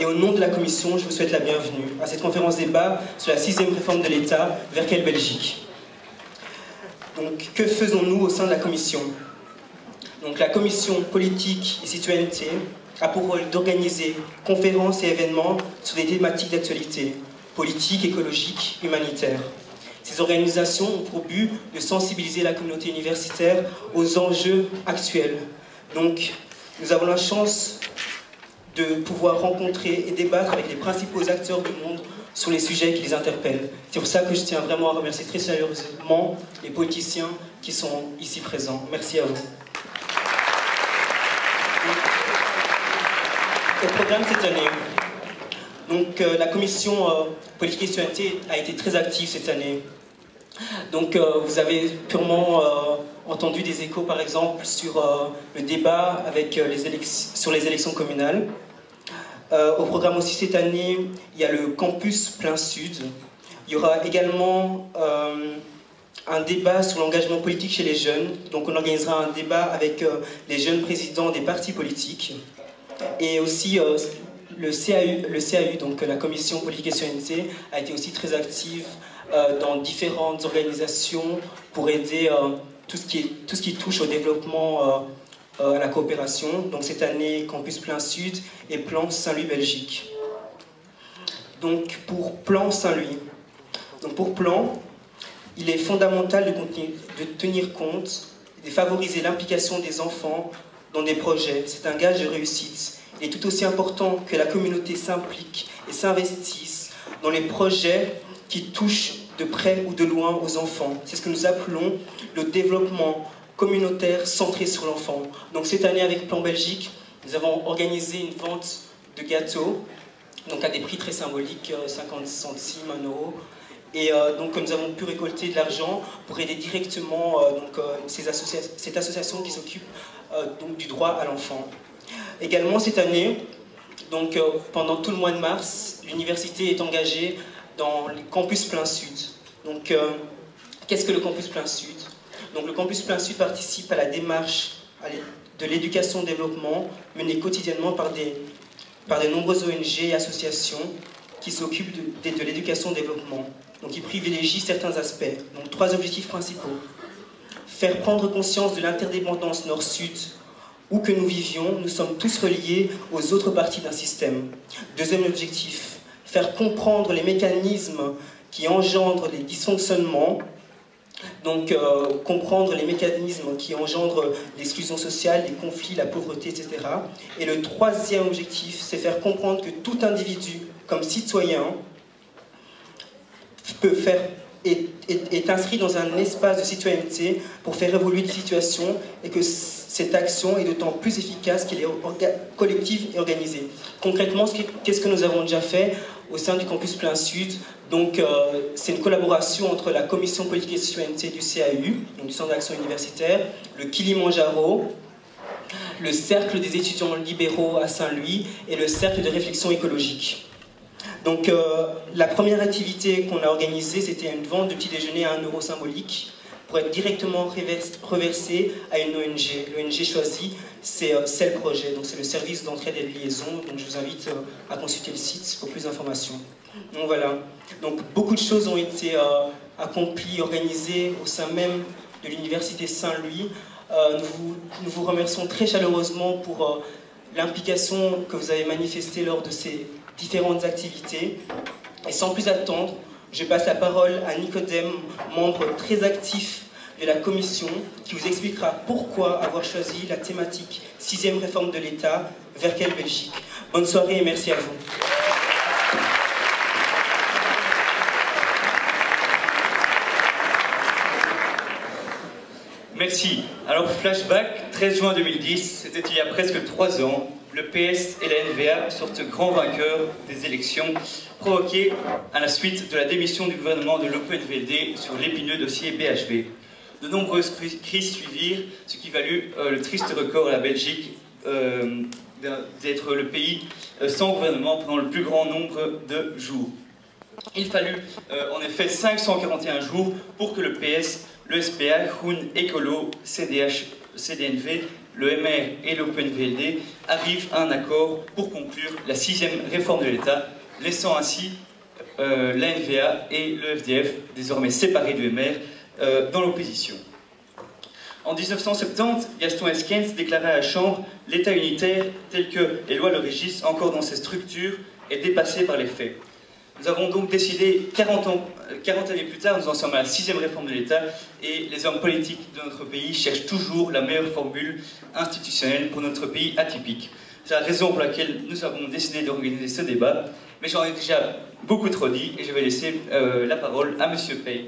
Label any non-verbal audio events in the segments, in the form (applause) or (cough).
Et au nom de la Commission, je vous souhaite la bienvenue à cette conférence débat sur la sixième réforme de l'État, vers quelle Belgique Donc, que faisons-nous au sein de la Commission? Donc, la Commission politique et citoyenneté a pour rôle d'organiser conférences et événements sur des thématiques d'actualité, politique, écologique, humanitaire. Ces organisations ont pour but de sensibiliser la communauté universitaire aux enjeux actuels. Donc, nous avons la chance de pouvoir rencontrer et débattre avec les principaux acteurs du monde sur les sujets qui les interpellent. C'est pour ça que je tiens vraiment à remercier très chaleureusement les politiciens qui sont ici présents. Merci à vous. Au programme cette année, donc, euh, la commission euh, politique et citoyenneté a été très active cette année. Donc euh, vous avez purement entendu des échos par exemple sur le débat avec, les sur les élections communales. Au programme aussi cette année, il y a le campus plein sud. Il y aura également un débat sur l'engagement politique chez les jeunes. Donc on organisera un débat avec les jeunes présidents des partis politiques. Et aussi le CAU, donc la Commission politique et citoyenneté, a été aussi très active euh, dans différentes organisations pour aider euh, tout, ce qui touche au développement, euh, à la coopération. Donc cette année, Campus Plein Sud et Plan Saint-Louis Belgique. Donc pour Plan Saint-Louis, donc pour Plan, il est fondamental de, de tenir compte et de favoriser l'implication des enfants dans des projets. C'est un gage de réussite il est tout aussi important que la communauté s'implique et s'investisse dans les projets qui touchent de près ou de loin aux enfants. C'est ce que nous appelons le développement communautaire centré sur l'enfant. Donc cette année avec Plan Belgique, nous avons organisé une vente de gâteaux, donc à des prix très symboliques, 50 euh, centimes, 1 euro. Et euh, donc nous avons pu récolter de l'argent pour aider directement euh, cette association qui s'occupe du droit à l'enfant. Également cette année, pendant tout le mois de mars, l'université est engagée dans le campus plein sud. Donc qu'est-ce que le campus plein sud? Donc le campus plein sud participe à la démarche de l'éducation-développement menée quotidiennement par des, par nombreuses ONG et associations qui s'occupent de, de l'éducation-développement. Donc ils privilégient certains aspects. Donc trois objectifs principaux. Faire prendre conscience de l'interdépendance nord-sud où que nous vivions, nous sommes tous reliés aux autres parties d'un système. Deuxième objectif, faire comprendre les mécanismes qui engendrent les dysfonctionnements, donc euh, comprendre les mécanismes qui engendrent l'exclusion sociale, les conflits, la pauvreté, etc. Et le troisième objectif, c'est faire comprendre que tout individu, comme citoyen, peut faire est, inscrit dans un espace de citoyenneté pour faire évoluer des situations et que cette action est d'autant plus efficace qu'elle est collective et organisée. Concrètement, qu'est-ce que nous avons déjà fait au sein du campus Plein Sud Donc, euh, c'est une collaboration entre la commission politique et citoyenneté du CAU, donc du Centre d'action universitaire, le Kilimanjaro, le Cercle des étudiants libéraux à Saint-Louis et le Cercle de réflexion écologique. Donc euh, la première activité qu'on a organisée, c'était une vente de petit déjeuner à 1 euro symbolique pour être directement reversé à une ONG. L'ONG choisie, c'est euh, CEL Projet, donc c'est le service d'entraide et de liaison. Donc je vous invite euh, à consulter le site pour plus d'informations. Donc voilà. Donc beaucoup de choses ont été accomplies, organisées au sein même de l'Université Saint-Louis. Nous, nous, vous remercions très chaleureusement pour l'implication que vous avez manifestée lors de ces différentes activités. Et sans plus attendre, je passe la parole à Nicodème, membre très actif de la commission, qui vous expliquera pourquoi avoir choisi la thématique sixième réforme de l'État, vers quelle Belgique. Bonne soirée et merci à vous. Merci. Alors, flashback, 13 juin 2010, c'était il y a presque trois ans le PS et la NVA sortent grands vainqueurs des élections provoquées à la suite de la démission du gouvernement de l'OpenVLD sur l'épineux dossier BHV. De nombreuses crises suivirent, ce qui valut euh, le triste record à la Belgique euh, d'être le pays euh, sans gouvernement pendant le plus grand nombre de jours. Il fallut en effet 541 jours pour que le PS, le SPA, Groen, Écolo, CDH, CDNV le MR et l'OpenVLD arrivent à un accord pour conclure la sixième réforme de l'État, laissant ainsi euh, l'ANVA et le FDF, désormais séparés du MR, euh, dans l'opposition. En 1970, Gaston Esquens déclarait à la Chambre l'État unitaire tel que les lois le régissent encore dans ses structures est dépassé par les faits. Nous avons donc décidé, 40, ans, 40 années plus tard, nous en sommes à la sixième réforme de l'État, et les hommes politiques de notre pays cherchent toujours la meilleure formule institutionnelle pour notre pays atypique. C'est la raison pour laquelle nous avons décidé d'organiser ce débat, mais j'en ai déjà beaucoup trop dit, et je vais laisser euh, la parole à Monsieur Pay.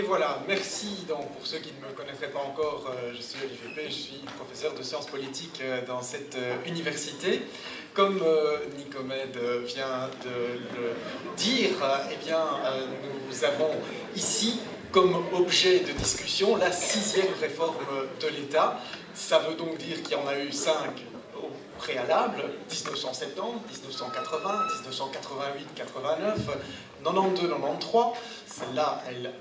Et voilà, merci donc pour ceux qui ne me connaîtraient pas encore, euh, je suis Olivier P, je suis professeur de sciences politiques euh, dans cette euh, université. Comme Nicomède vient de le dire, eh bien, nous avons ici comme objet de discussion la sixième réforme de l'État. Ça veut donc dire qu'il y en a eu cinq au préalable, 1970, 1980, 1988, 89, 92, 93. Celle-là, elle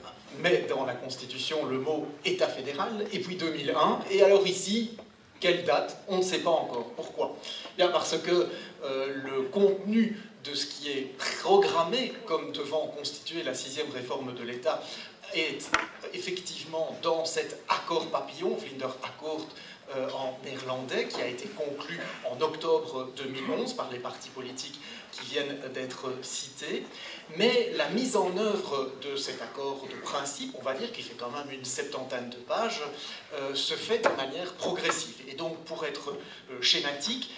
met dans la Constitution le mot État fédéral, et puis 2001. Et alors ici, quelle date? On ne sait pas encore. Pourquoi? Bien parce que euh, le contenu de ce qui est programmé comme devant constituer la sixième réforme de l'État est effectivement dans cet accord papillon, Vlinder Accord euh, en néerlandais, qui a été conclu en octobre 2011 par les partis politiques qui viennent d'être cités. Mais la mise en œuvre de cet accord de principe, on va dire, qui fait quand même une septantaine de pages, euh, se fait de manière progressive. Et donc, pour être euh, schématique,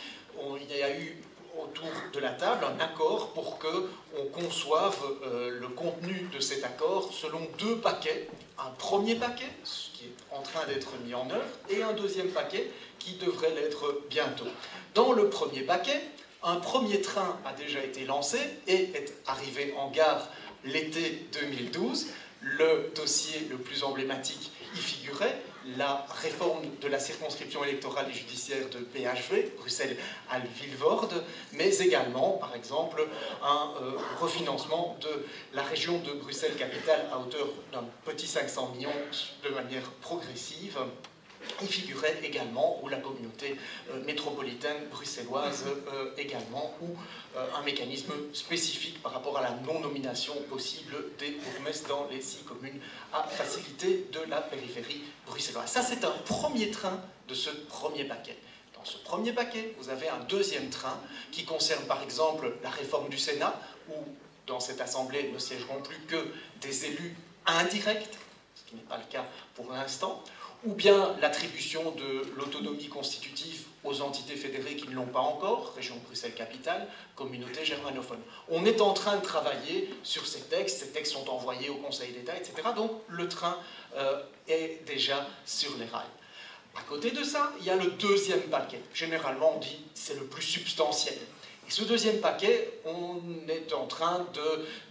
il y a eu autour de la table un accord pour que on conçoive euh, le contenu de cet accord selon deux paquets. Un premier paquet, qui est en train d'être mis en œuvre, et un deuxième paquet qui devrait l'être bientôt. Dans le premier paquet, un premier train a déjà été lancé et est arrivé en gare l'été 2012. Le dossier le plus emblématique y figurait, la réforme de la circonscription électorale et judiciaire de BHV, bruxelles Vilvoorde, mais également, par exemple, un euh, refinancement de la région de Bruxelles-Capitale à hauteur d'un petit 500 millions de manière progressive y figurait également, ou la communauté euh, métropolitaine bruxelloise euh, également, ou euh, un mécanisme spécifique par rapport à la non-nomination possible des bourgmestres dans les six communes à faciliter de la périphérie bruxelloise. Ça, c'est un premier train de ce premier paquet. Dans ce premier paquet, vous avez un deuxième train qui concerne par exemple la réforme du Sénat, où dans cette Assemblée ne siégeront plus que des élus indirects, ce qui n'est pas le cas pour l'instant, ou bien l'attribution de l'autonomie constitutive aux entités fédérées qui ne l'ont pas encore, région Bruxelles-Capitale, communauté germanophone. On est en train de travailler sur ces textes, ces textes sont envoyés au Conseil d'État, etc. Donc le train euh, est déjà sur les rails. À côté de ça, il y a le deuxième paquet. Généralement, on dit c'est le plus substantiel. Ce deuxième paquet, on est en train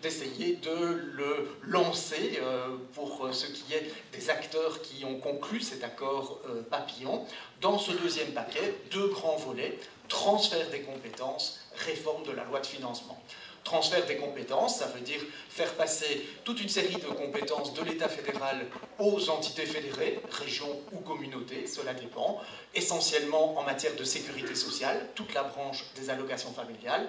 d'essayer de, le lancer euh, pour ce qui est des acteurs qui ont conclu cet accord euh, papillon. Dans ce deuxième paquet, deux grands volets, transfert des compétences, réforme de la loi de financement. Transfert des compétences, ça veut dire faire passer toute une série de compétences de l'État fédéral aux entités fédérées, régions ou communautés, cela dépend, essentiellement en matière de sécurité sociale, toute la branche des allocations familiales,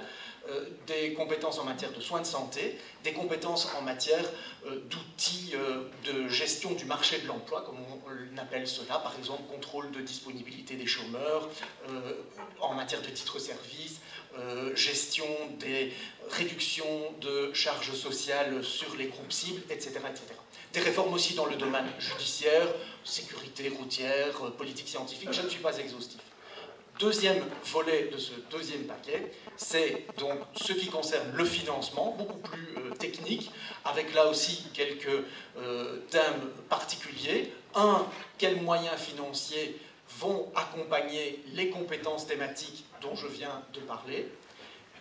euh, des compétences en matière de soins de santé, des compétences en matière euh, d'outils euh, de gestion du marché de l'emploi, comme on, appelle cela, par exemple contrôle de disponibilité des chômeurs, en matière de titres-services, gestion des réductions de charges sociales sur les groupes cibles, etc., etc. Des réformes aussi dans le domaine judiciaire, sécurité routière, politique scientifique, je ne suis pas exhaustif. Deuxième volet de ce deuxième paquet, c'est donc ce qui concerne le financement, beaucoup plus euh, technique, avec là aussi quelques euh, thèmes particuliers. Un, quels moyens financiers vont accompagner les compétences thématiques dont je viens de parler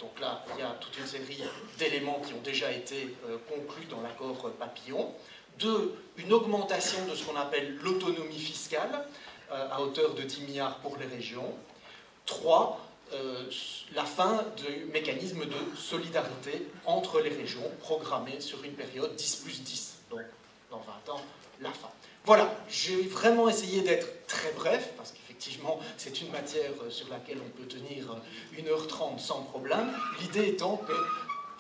donc là, il y a toute une série d'éléments qui ont déjà été euh, conclus dans l'accord papillon. Deux, une augmentation de ce qu'on appelle l'autonomie fiscale à hauteur de 10 milliards pour les régions. Trois, la fin du mécanisme de solidarité entre les régions programmé sur une période 10 plus 10. Donc, dans 20 ans, la fin. Voilà, j'ai vraiment essayé d'être très bref, parce qu'effectivement, c'est une matière sur laquelle on peut tenir 1h30 sans problème. L'idée étant que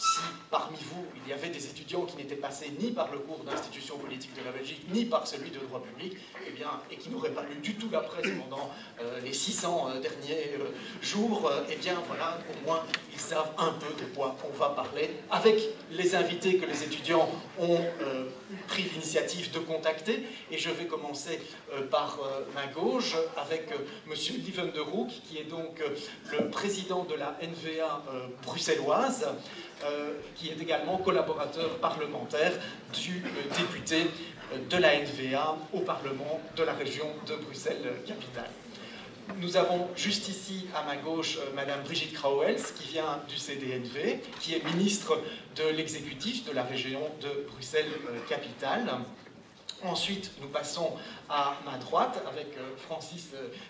si parmi vous, il y avait des étudiants qui n'étaient passés ni par le cours d'institution politique de la Belgique, ni par celui de droit public, eh bien, et qui n'auraient pas lu du tout la presse pendant euh, les 600 euh, derniers euh, jours, eh bien, voilà, au moins, ils savent un peu de quoi on va parler, avec les invités que les étudiants ont pris l'initiative de contacter. Et je vais commencer par ma gauche, avec Monsieur Lieven de Roek, qui est donc le président de la NVA bruxelloise. Euh, qui est également collaborateur parlementaire du euh, député euh, de la NVA au Parlement de la région de Bruxelles-Capitale. Nous avons juste ici à ma gauche Madame Brigitte Krauels qui vient du CDNV, qui est ministre de l'exécutif de la région de Bruxelles-Capitale. Ensuite, nous passons à ma droite avec Francis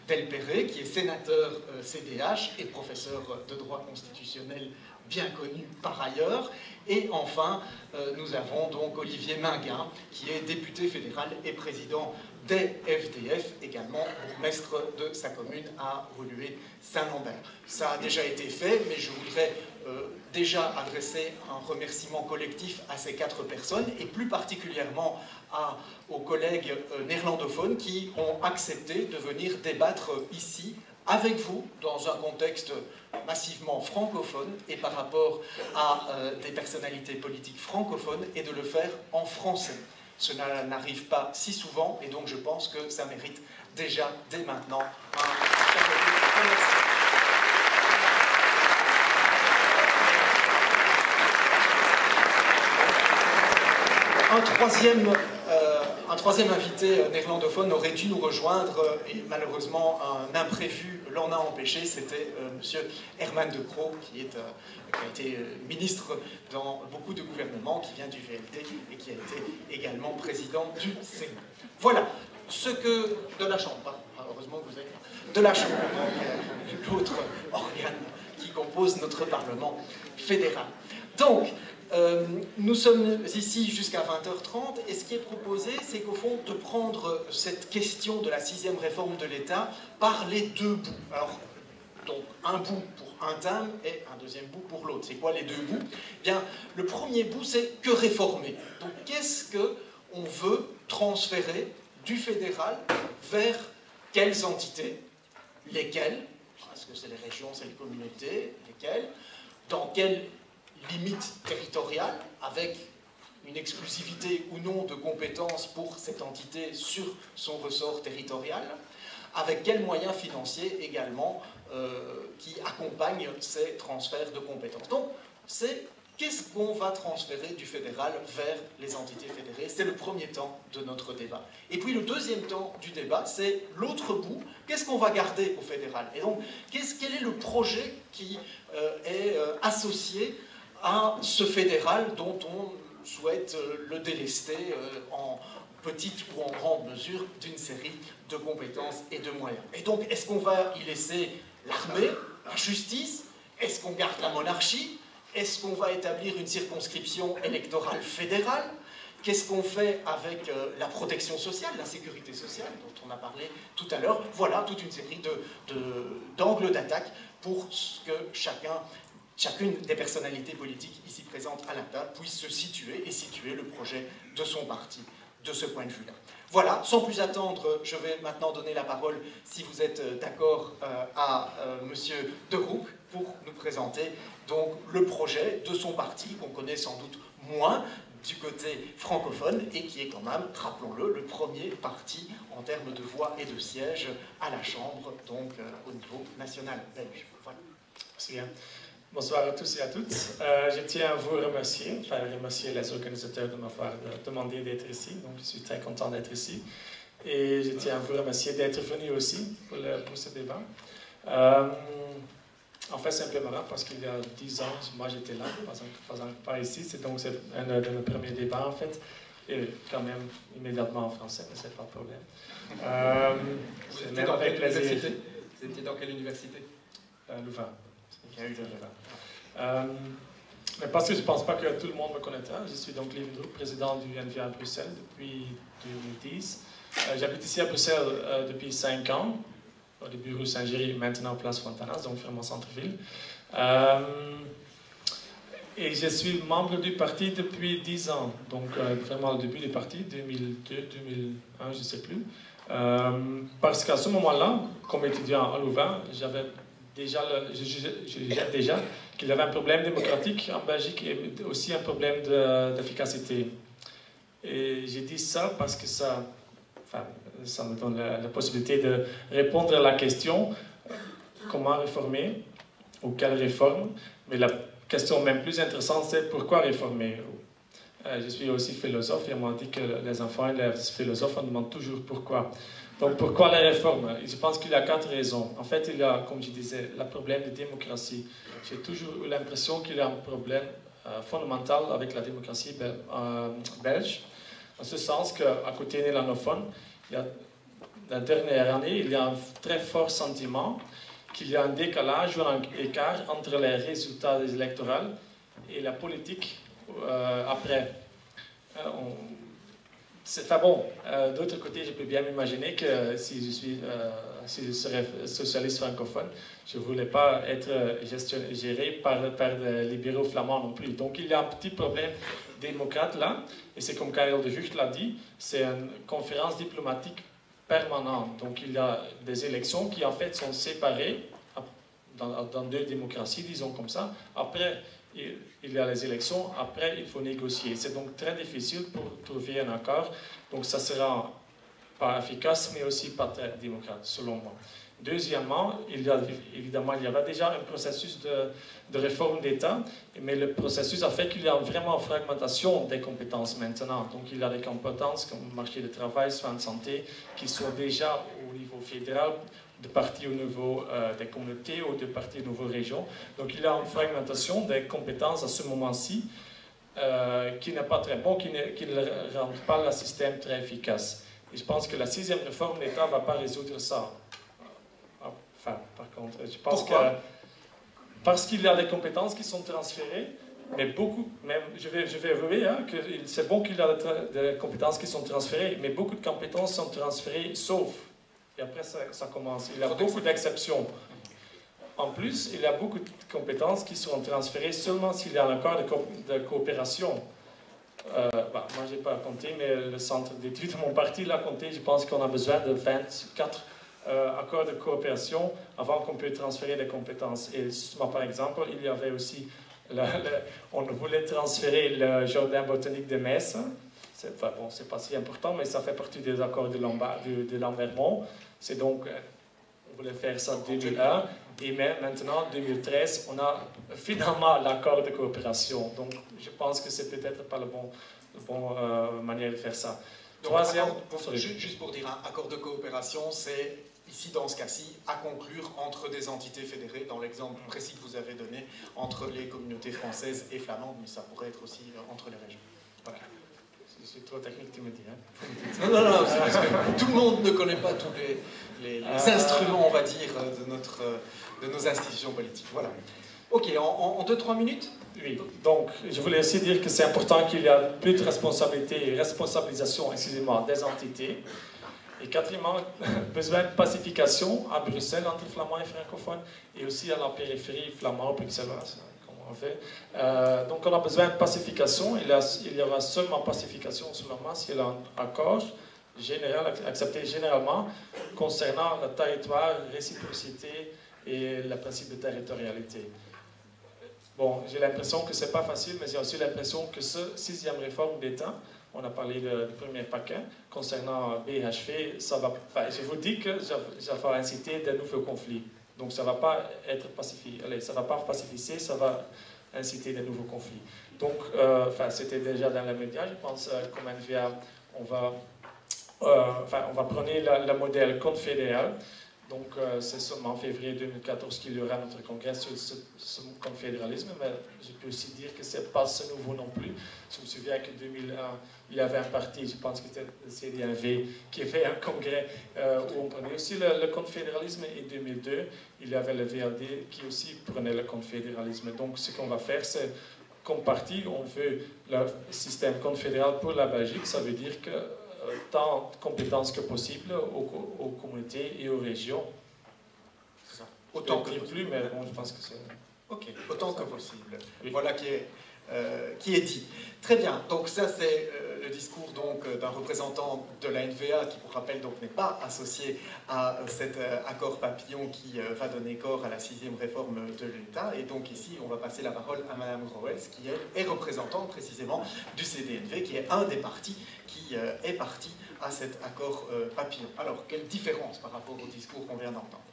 Delperret, qui est sénateur CDH et professeur de droit constitutionnel bien connu par ailleurs. Et enfin, euh, nous avons donc Olivier Minguin, qui est député fédéral et président des FDF, également bourgmestre de sa commune à Woluwe-Saint-Lambert. Ça a déjà été fait, mais je voudrais euh, déjà adresser un remerciement collectif à ces quatre personnes, et plus particulièrement à, aux collègues euh, néerlandophones qui ont accepté de venir débattre ici avec vous dans un contexte massivement francophone et par rapport à euh, des personnalités politiques francophones et de le faire en français. Cela n'arrive pas si souvent et donc je pense que ça mérite déjà dès maintenant un Un troisième un troisième invité euh, néerlandophone aurait dû nous rejoindre euh, et malheureusement un imprévu l'en a empêché, c'était euh, M. Herman de Croo qui, qui a été ministre dans beaucoup de gouvernements, qui vient du VLD et qui a été également président du Sénat. Voilà ce que de la Chambre, hein, heureusement que vous avez de la Chambre, l'autre organe qui compose notre Parlement fédéral. Donc, euh, nous sommes ici jusqu'à 20h30 et ce qui est proposé, c'est qu'au fond, de prendre cette question de la sixième réforme de l'État par les deux bouts. Alors, donc un bout pour un thème et un deuxième bout pour l'autre. C'est quoi les deux bouts? Eh Bien, le premier bout, c'est que réformer. Donc, qu'est-ce que on veut transférer du fédéral vers quelles entités? Lesquelles? Est-ce que c'est les régions, c'est les communautés Lesquelles? Dans quelles limite territoriale, avec une exclusivité ou non de compétences pour cette entité sur son ressort territorial, avec quels moyens financiers également euh, qui accompagnent ces transferts de compétences. Donc, c'est qu'est-ce qu'on va transférer du fédéral vers les entités fédérées? C'est le premier temps de notre débat. Et puis le deuxième temps du débat, c'est l'autre bout, qu'est-ce qu'on va garder au fédéral? Et donc, quel est le projet qui euh, est euh, associé à ce fédéral dont on souhaite euh, le délester euh, en petite ou en grande mesure d'une série de compétences et de moyens. Et donc, est-ce qu'on va y laisser l'armée, la justice? Est-ce qu'on garde la monarchie? Est-ce qu'on va établir une circonscription électorale fédérale? Qu'est-ce qu'on fait avec euh, la protection sociale, la sécurité sociale, dont on a parlé tout à l'heure? Voilà toute une série d'angles d'attaque pour que chacun chacune des personnalités politiques ici présentes à la table puisse se situer et situer le projet de son parti de ce point de vue-là. Voilà, sans plus attendre, je vais maintenant donner la parole, si vous êtes euh, d'accord, euh, à euh, Monsieur De Rook pour nous présenter donc le projet de son parti qu'on connaît sans doute moins du côté francophone et qui est quand même, rappelons-le, le premier parti en termes de voix et de sièges à la Chambre, donc au niveau national belge. Voilà. Merci bien. Bonsoir à tous et à toutes. Euh, je tiens à vous remercier, enfin remercier les organisateurs de m'avoir demandé d'être ici. Donc je suis très content d'être ici. Et je tiens à vous remercier d'être venu aussi pour, pour ce débat. Euh, en fait, simplement parce qu'il y a dix ans, moi j'étais là, pas, pas ici. C'est donc un de nos premiers débats en fait. Et quand même immédiatement en français, mais c'est pas le problème. Euh, Vous étiez dans quelle université? Vous étiez dans Louvain. mais parce que je ne pense pas que tout le monde me connaîtra, je suis donc Liv président du NVA à Bruxelles depuis 2010. J'habite ici à Bruxelles depuis 5 ans, au début rue Saint-Géry, maintenant place Fontanas, donc vraiment centre-ville. Et je suis membre du parti depuis 10 ans, donc euh, vraiment le début du parti, 2002, 2001, je ne sais plus. Euh, parce qu'à ce moment-là, comme étudiant à Louvain, j'avais déjà, déjà qu'il y avait un problème démocratique en Belgique et aussi un problème d'efficacité. et j'ai dit ça parce que ça, enfin, ça me donne la, possibilité de répondre à la question comment réformer ou quelle réforme. Mais la question même plus intéressante, c'est pourquoi réformer? Euh, Je suis aussi philosophe et on m'a dit que les enfants et les philosophes, on demande toujours pourquoi. Donc pourquoi la réforme? Je pense qu'il y a quatre raisons. En fait, il y a, comme je disais, le problème de démocratie. J'ai toujours eu l'impression qu'il y a un problème euh, fondamental avec la démocratie euh, belge, en ce sens qu'à côté a, la dernière année, il y a un très fort sentiment qu'il y a un décalage ou un écart entre les résultats électoraux et la politique euh, après. Euh, pas bon. Euh, d'autre côté, je peux bien m'imaginer que si je, suis, si je serais socialiste francophone, je ne voulais pas être géré par, par des libéraux flamands non plus. Donc il y a un petit problème démocrate là, et c'est comme Karel de Gucht l'a dit, c'est une conférence diplomatique permanente. Donc il y a des élections qui en fait sont séparées dans, dans deux démocraties, disons comme ça. Après, il, y a les élections, après il faut négocier. C'est donc très difficile pour trouver un accord. Donc ça sera pas efficace, mais aussi pas très démocrate, selon moi. Deuxièmement, évidemment, il y avait déjà un processus de, réforme d'État, mais le processus a fait qu'il y a vraiment fragmentation des compétences maintenant. Donc il y a des compétences comme le marché du travail, soins de santé, qui sont déjà au niveau fédéral, de parties au niveau euh, des communautés ou de parties au niveau région. Donc il y a une fragmentation des compétences à ce moment-ci euh, qui n'est pas très bon, qui ne, qui ne rend pas le système très efficace. Et je pense que la sixième réforme d'État ne va pas résoudre ça. Enfin, par contre, je pense que parce qu'il y a des compétences qui sont transférées, mais beaucoup, même, je vais, je vais avouer hein, que c'est bon qu'il y a des compétences qui sont transférées, mais beaucoup de compétences sont transférées, sauf, et après ça, ça commence. Il y a beaucoup d'exceptions. En plus, il y a beaucoup de compétences qui seront transférées seulement s'il y a un accord de, de coopération. Euh, bah, moi, je n'ai pas compté, mais le centre d'études de mon parti l'a compté. Je pense qu'on a besoin de 24 euh, accord de coopération avant qu'on puisse transférer des compétences. Et justement, par exemple, il y avait aussi, on voulait transférer le jardin botanique de Metz. C'est enfin, bon, pas si important, mais ça fait partie des accords de, de, de C'est donc, euh, on voulait faire ça en 2001. Et maintenant, en 2013, on a finalement (laughs) l'accord de coopération. Donc, je pense que c'est peut-être pas la bonne bon, euh, manière de faire ça. Troisième, juste pour dire, un accord de coopération, c'est ici dans ce cas-ci, à conclure entre des entités fédérées, dans l'exemple précis que vous avez donné, entre les communautés françaises et flamandes, mais ça pourrait être aussi euh, entre les régions. Voilà. C'est trop technique, tu me dis. Hein non, non, non, parce que tout le monde ne connaît pas tous les, les, euh, instruments, on va dire, de, notre, de nos institutions politiques. Voilà. Ok, en 2-3 minutes? Oui, donc je voulais aussi dire que c'est important qu'il y ait plus de responsabilité et responsabilisation, excusez-moi, des entités et quatrièmement, (laughs) besoin de pacification à Bruxelles entre flamands et francophones et aussi à la périphérie flamand-bruxelloise. Euh, donc on a besoin de pacification. Il, il y aura seulement pacification seulement s'il y a un accord général, accepté généralement concernant le territoire, réciprocité et le principe de territorialité. Bon, j'ai l'impression que ce n'est pas facile, mais j'ai aussi l'impression que ce sixième réforme d'État on a parlé du premier paquet. Concernant BHV, ça va, je vous dis que ça, va inciter de nouveaux conflits. Donc ça ne va pas être pacifié. Allez, ça va pas pacifier, ça va inciter de nouveaux conflits. Donc, euh, enfin, c'était déjà dans les médias, je pense, euh, comme NVA, on va, euh, on va prendre le, modèle confédéral. Donc, euh, c'est seulement en février 2014 qu'il y aura notre congrès sur ce, confédéralisme, mais je peux aussi dire que ce n'est pas ce nouveau non plus. Je me souviens qu'en 2001, il y avait un parti, je pense que c'était le CDNV, qui a fait un congrès euh, où on prenait aussi le, confédéralisme, et en 2002, il y avait le VLD qui aussi prenait le confédéralisme. Donc, ce qu'on va faire, c'est comme parti, on veut le système confédéral pour la Belgique, ça veut dire que tant de compétences que possible aux, communautés et aux régions. Ça. Autant que plus, mais bon, je pense que c'est. Ok, autant que possible. Voilà qui est, euh, qui est dit. Très bien, donc ça c'est euh, le discours donc euh, d'un représentant de la NVA qui, pour rappel, donc n'est pas associé à cet accord papillon qui va donner corps à la sixième réforme de l'État. Et donc ici, on va passer la parole à Madame Groels, qui est représentante précisément du CDNV, qui est un des partis qui est parti à cet accord papillon. Alors, quelle différence par rapport au discours qu'on vient d'entendre?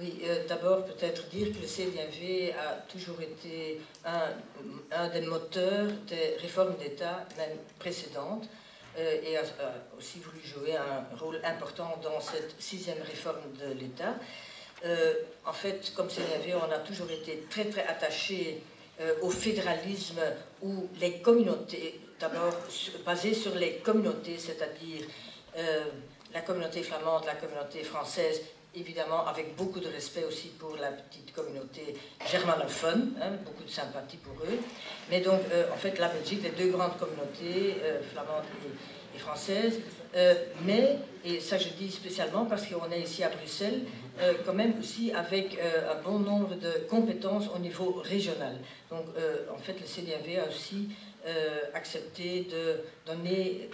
Oui, euh, d'abord peut-être dire que le CDMV a toujours été un, un des moteurs des réformes d'État, même précédentes, euh, et a, aussi voulu jouer un rôle important dans cette sixième réforme de l'État. Euh, en fait, comme CDMV, on a toujours été très très attaché au fédéralisme où les communautés, d'abord basé sur les communautés, c'est-à-dire la communauté flamande, la communauté française évidemment avec beaucoup de respect aussi pour la petite communauté germanophone, hein, beaucoup de sympathie pour eux. Mais donc, euh, en fait, la Belgique, les deux grandes communautés, euh, flamande et, française, euh, mais, et ça je dis spécialement parce qu'on est ici à Bruxelles, quand même aussi avec un bon nombre de compétences au niveau régional. Donc, en fait, le CDAV a aussi accepté de donner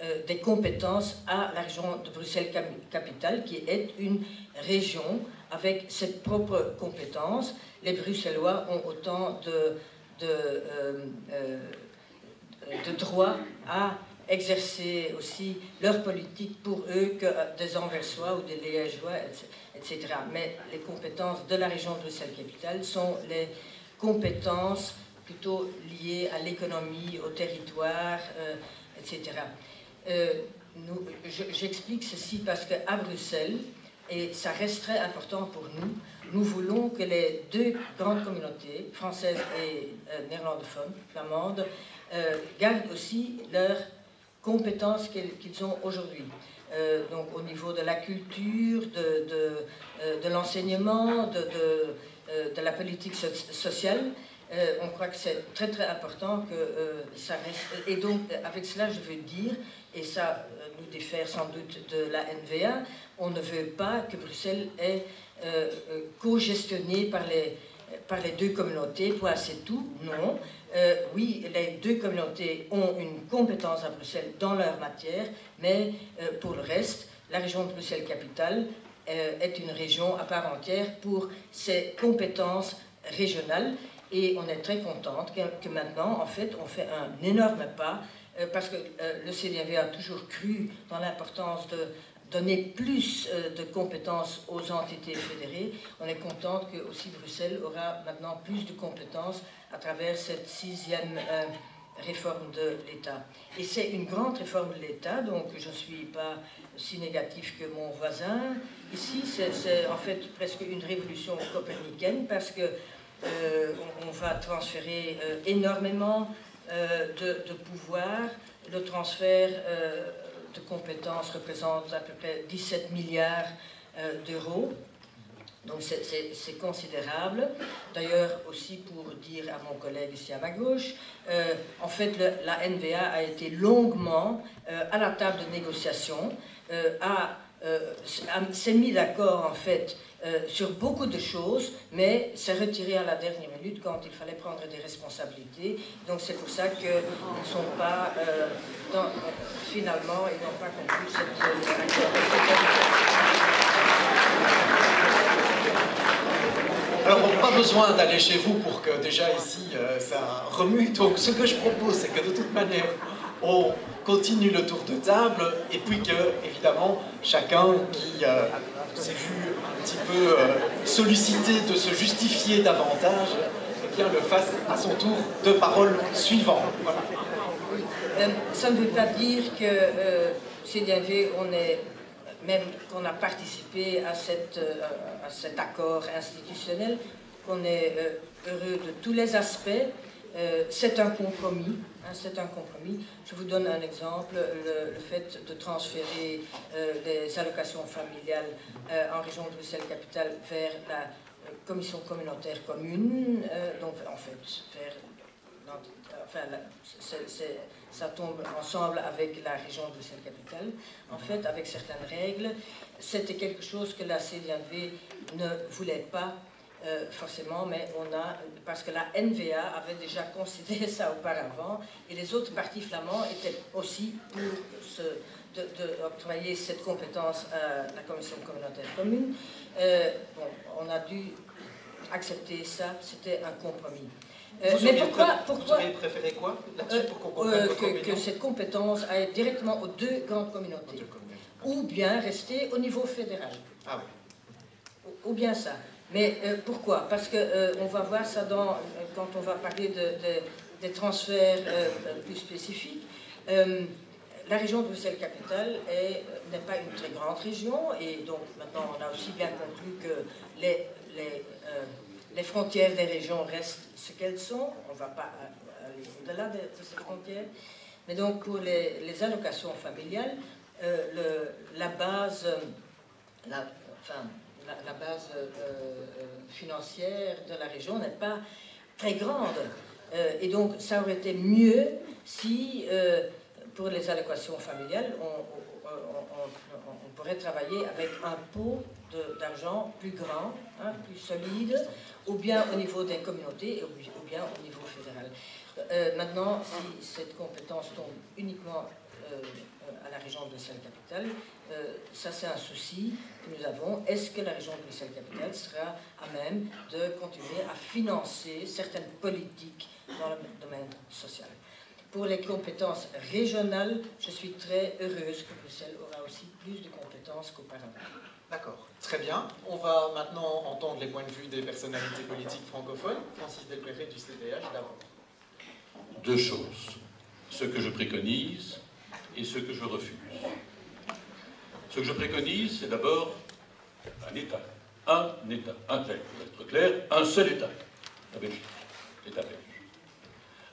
euh, des compétences à la région de Bruxelles-Capitale, qui est une région avec ses propres compétences. Les Bruxellois ont autant euh, euh, de droits à exercer aussi leur politique pour eux que des Anversois ou des Liégeois, etc. Mais les compétences de la région de Bruxelles-Capitale sont les compétences plutôt liées à l'économie, au territoire, etc. Euh, j'explique ceci parce qu'à Bruxelles, et ça reste très important pour nous, nous voulons que les deux grandes communautés, françaises et euh, néerlandophones, flamandes, euh, gardent aussi leurs compétences qu'ils ont aujourd'hui. donc au niveau de la culture, de, l'enseignement, de, la politique sociale. on croit que c'est très très important que ça reste. Et donc avec cela, je veux dire et ça euh, nous diffère sans doute de la NVA, on ne veut pas que Bruxelles est euh, euh, co-gestionné par les, par les deux communautés, point c'est tout, non. oui, les deux communautés ont une compétence à Bruxelles dans leur matière, mais pour le reste, la région de Bruxelles-Capitale est une région à part entière pour ses compétences régionales. Et on est très contente que, maintenant, en fait, on fait un énorme pas parce que euh, le CDV a toujours cru dans l'importance de donner plus euh, de compétences aux entités fédérées. On est contente que aussi Bruxelles aura maintenant plus de compétences à travers cette sixième réforme de l'État. Et c'est une grande réforme de l'État, donc je ne suis pas si négatif que mon voisin. Ici, c'est en fait presque une révolution copernicienne parce que va transférer énormément euh, de, pouvoir. Le transfert euh, de compétences représente à peu près 17 milliards euh, d'euros. Donc c'est considérable. D'ailleurs, aussi pour dire à mon collègue ici à ma gauche, en fait, la NVA a été longuement à la table de négociation, s'est mis d'accord en fait euh, sur beaucoup de choses, mais s'est retiré à la dernière minute quand il fallait prendre des responsabilités. Donc c'est pour ça qu'ils ne sont pas, euh, euh, finalement, ils n'ont pas conclu cette Alors, on n'a pas besoin d'aller chez vous pour que déjà ici ça remue. Donc, ce que je propose, c'est que de toute manière, on continue le tour de table et puis que, évidemment, chacun qui s'est vu un petit peu euh, sollicité de se justifier davantage, eh bien, le fasse à son tour de parole suivant. Euh, ça ne veut pas dire que euh, CDV, on est même qu'on a participé à, à cet accord institutionnel, qu'on est heureux de tous les aspects. c'est un compromis. Hein, c'est un compromis. Je vous donne un exemple, le, fait de transférer les allocations familiales en région de Bruxelles-Capitale vers la commission communautaire commune, donc en fait ça tombe ensemble avec la région de Bruxelles-Capitale, en fait, avec certaines règles. C'était quelque chose que la CDNV ne voulait pas euh, forcément, mais on a, parce que la NVA avait déjà considéré ça auparavant, et les autres partis flamands étaient aussi pour ce, de, cette compétence à la commission communautaire commune. Euh, bon, on a dû accepter ça, c'était un compromis. Euh, mais pourquoi, pourquoi vous préféré quoi euh, euh, que, cette compétence aille directement aux deux grandes communautés, ou bien rester au niveau fédéral. Ah oui. Ou, bien ça. Mais pourquoi? Parce que on va voir ça dans, quand on va parler de, des transferts plus spécifiques. la région de Bruxelles-Capitale n'est pas une très grande région, et donc maintenant on a aussi bien conclu que les, les les frontières des régions restent ce qu'elles sont, on ne va pas aller au-delà de, ces frontières. Mais donc pour les, allocations familiales, euh, la base, la, enfin, la, base euh, euh, financière de la région n'est pas très grande. et donc ça aurait été mieux si, pour les allocations familiales, on, pourrait travailler avec un pot d'argent plus grand, hein, plus solide, ou bien au niveau des communautés, ou bien au niveau fédéral. Euh, maintenant, si cette compétence tombe uniquement euh, à la région de Bruxelles-Capitale, euh, ça c'est un souci que nous avons. Est-ce que la région de Bruxelles-Capitale sera à même de continuer à financer certaines politiques dans le domaine social? Pour les compétences régionales, je suis très heureuse que Bruxelles aura aussi plus de compétences qu'auparavant. D'accord, très bien. On va maintenant entendre les points de vue des personnalités politiques francophones. Francis Delperré du CDH d'abord. Deux choses. Ce que je préconise et ce que je refuse. Ce que je préconise, c'est d'abord un État. Un État. Un tel, pour être clair, un seul État. La Belgique. L'État belge.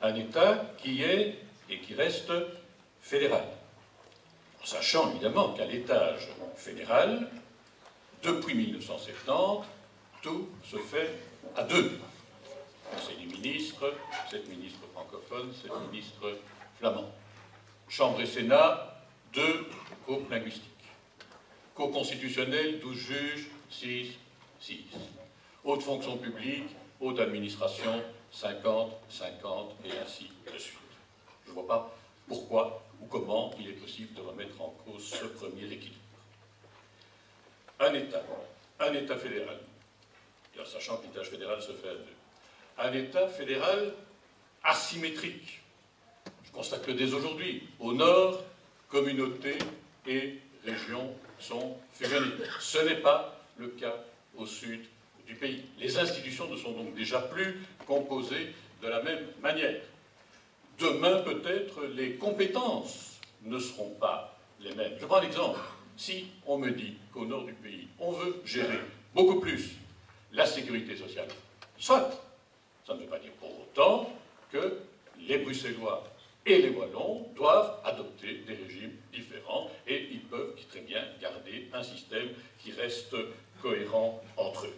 Un État qui est et qui reste fédéral. sachant évidemment qu'à l'étage fédéral, depuis 1970, tout se fait à deux. C'est des ministres, sept ministres francophones, sept ministres flamands. Chambre et Sénat, deux groupes linguistiques. Cour constitutionnelle, 12 juges, 6, 6. Haute fonction publique, haute administration, 50, 50, et ainsi de suite. Je ne vois pas pourquoi ou comment il est possible de remettre en cause ce premier équilibre un État, un État fédéral, sachant que l'État fédéral se fait à deux, un État fédéral asymétrique. Je constate que dès aujourd'hui, au nord, communautés et régions sont fusionnées. Ce n'est pas le cas au sud du pays. Les institutions ne sont donc déjà plus composées de la même manière. Demain, peut-être, les compétences ne seront pas les mêmes. Je prends l'exemple si on me dit qu'au nord du pays, on veut gérer beaucoup plus la sécurité sociale, soit, ça ne veut pas dire pour autant que les Bruxellois et les Wallons doivent adopter des régimes différents et ils peuvent très bien garder un système qui reste cohérent entre eux.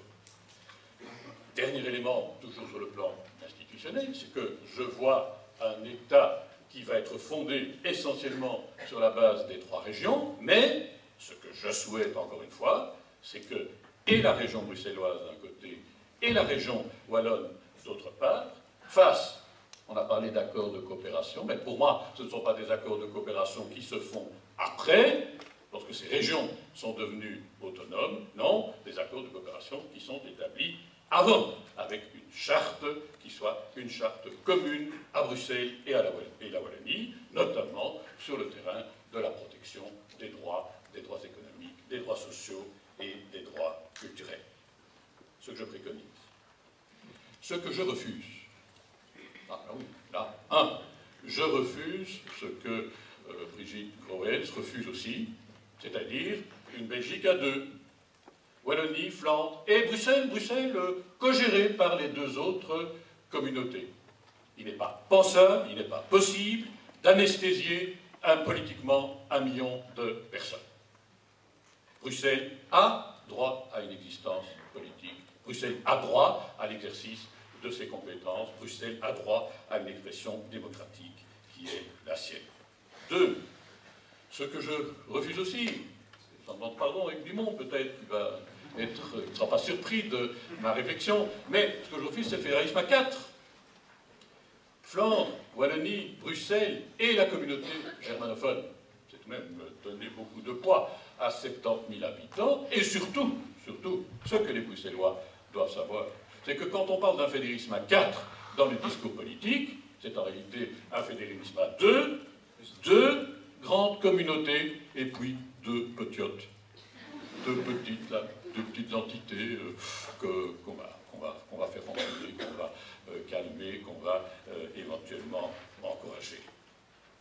Dernier élément, toujours sur le plan institutionnel, c'est que je vois un État qui va être fondé essentiellement sur la base des trois régions, mais ce que je souhaite, encore une fois, c'est que, et la région bruxelloise d'un côté, et la région wallonne d'autre part, fassent, on a parlé d'accords de coopération, mais pour moi, ce ne sont pas des accords de coopération qui se font après, lorsque ces régions sont devenues autonomes, non, des accords de coopération qui sont établis avant, avec une charte qui soit une charte commune à Bruxelles et à la, et Wallonie, notamment sur le terrain de la protection des droits des droits économiques, des droits sociaux et des droits culturels. Ce que je préconise. Ce que je refuse. Ah oui, là, un, je refuse ce que euh, Brigitte Groels refuse aussi, c'est-à-dire une Belgique à deux. Wallonie, Flandre et Bruxelles, Bruxelles euh, co-gérée par les deux autres communautés. Il n'est pas pensable, il n'est pas possible d'anesthésier politiquement un million de personnes. Bruxelles a droit à une existence politique. Bruxelles a droit à l'exercice de ses compétences. Bruxelles a droit à une expression démocratique qui est la sienne. Deux, ce que je refuse aussi, j'en demande pardon avec Dumont peut-être, qui être, ne sera pas surpris de ma réflexion, mais ce que je refuse, c'est le fédéralisme à quatre. Flandre, Wallonie, Bruxelles et la communauté germanophone. C'est tout de même donner beaucoup de poids à 70 000 habitants, et surtout, surtout, ce que les Bruxellois doivent savoir, c'est que quand on parle d'un fédéralisme à quatre dans le discours politique, c'est en réalité un fédéralisme à deux, deux grandes communautés et puis deux deux petites, deux petites entités euh, qu'on va, faire fonctionner, qu'on va euh, calmer, qu'on va euh, éventuellement encourager.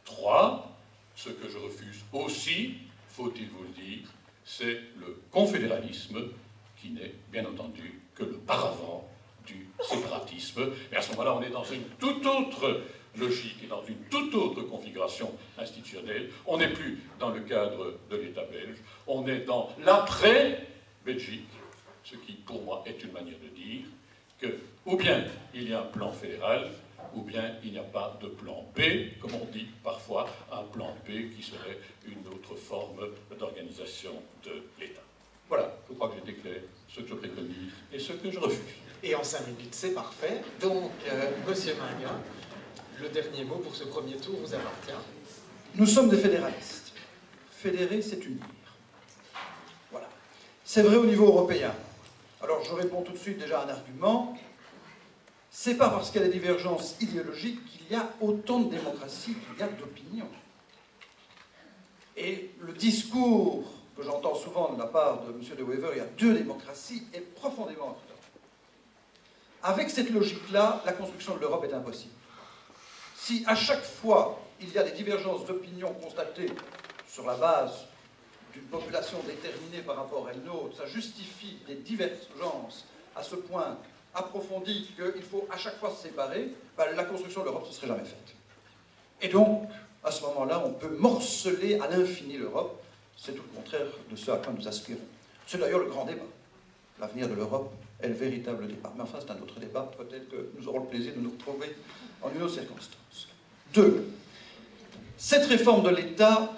Trois, ce que je refuse aussi, faut-il vous le dire, c'est le confédéralisme qui n'est bien entendu que le paravent du séparatisme. Mais à ce moment-là, on est dans une toute autre logique et dans une toute autre configuration institutionnelle. On n'est plus dans le cadre de l'État belge, on est dans l'après-Belgique, ce qui pour moi est une manière de dire que ou bien il y a un plan fédéral, ou bien il n'y a pas de plan B, comme on dit parfois, un plan B qui serait une autre forme d'organisation de l'État. Voilà, je crois que j'ai déclaré ce que je préconise et ce que je refuse. Et en cinq minutes, c'est parfait. Donc, euh, Monsieur Minga, le dernier mot pour ce premier tour vous appartient. Nous sommes des fédéralistes. Fédérer, c'est unir. Voilà. C'est vrai au niveau européen. Alors, je réponds tout de suite déjà à un argument c'est pas parce qu'il y a des divergences idéologiques qu'il y a autant de démocratie qu'il y a d'opinion. Et le discours que j'entends souvent de la part de M. de Wever, il y a deux démocraties, est profondément orthodoxe. Avec cette logique-là, la construction de l'Europe est impossible. Si à chaque fois il y a des divergences d'opinion constatées sur la base d'une population déterminée par rapport à une autre, ça justifie des divergences à ce point approfondie qu'il faut à chaque fois se séparer, ben, la construction de l'Europe ne serait jamais faite. Et donc, à ce moment-là, on peut morceler à l'infini l'Europe. C'est tout le contraire de ce à quoi nous aspirons. C'est d'ailleurs le grand débat. L'avenir de l'Europe est le véritable débat. Mais enfin, c'est un autre débat. Peut-être que nous aurons le plaisir de nous retrouver en une autre circonstance. Deux, cette réforme de l'État,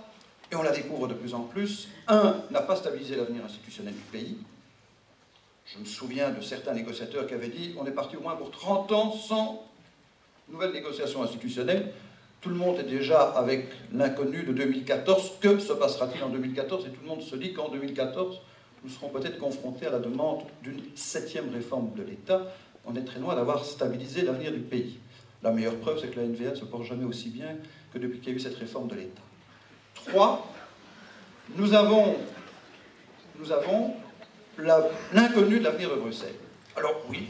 et on la découvre de plus en plus, un, n'a pas stabilisé l'avenir institutionnel du pays, je me souviens de certains négociateurs qui avaient dit on est parti au moins pour 30 ans sans nouvelle négociation institutionnelle. Tout le monde est déjà avec l'inconnu de 2014. Que se passera-t-il en 2014 Et tout le monde se dit qu'en 2014, nous serons peut-être confrontés à la demande d'une septième réforme de l'État. On est très loin d'avoir stabilisé l'avenir du pays. La meilleure preuve, c'est que la NVA ne se porte jamais aussi bien que depuis qu'il y a eu cette réforme de l'État. Trois, nous avons, nous avons l'inconnu de l'avenir de Bruxelles. Alors oui,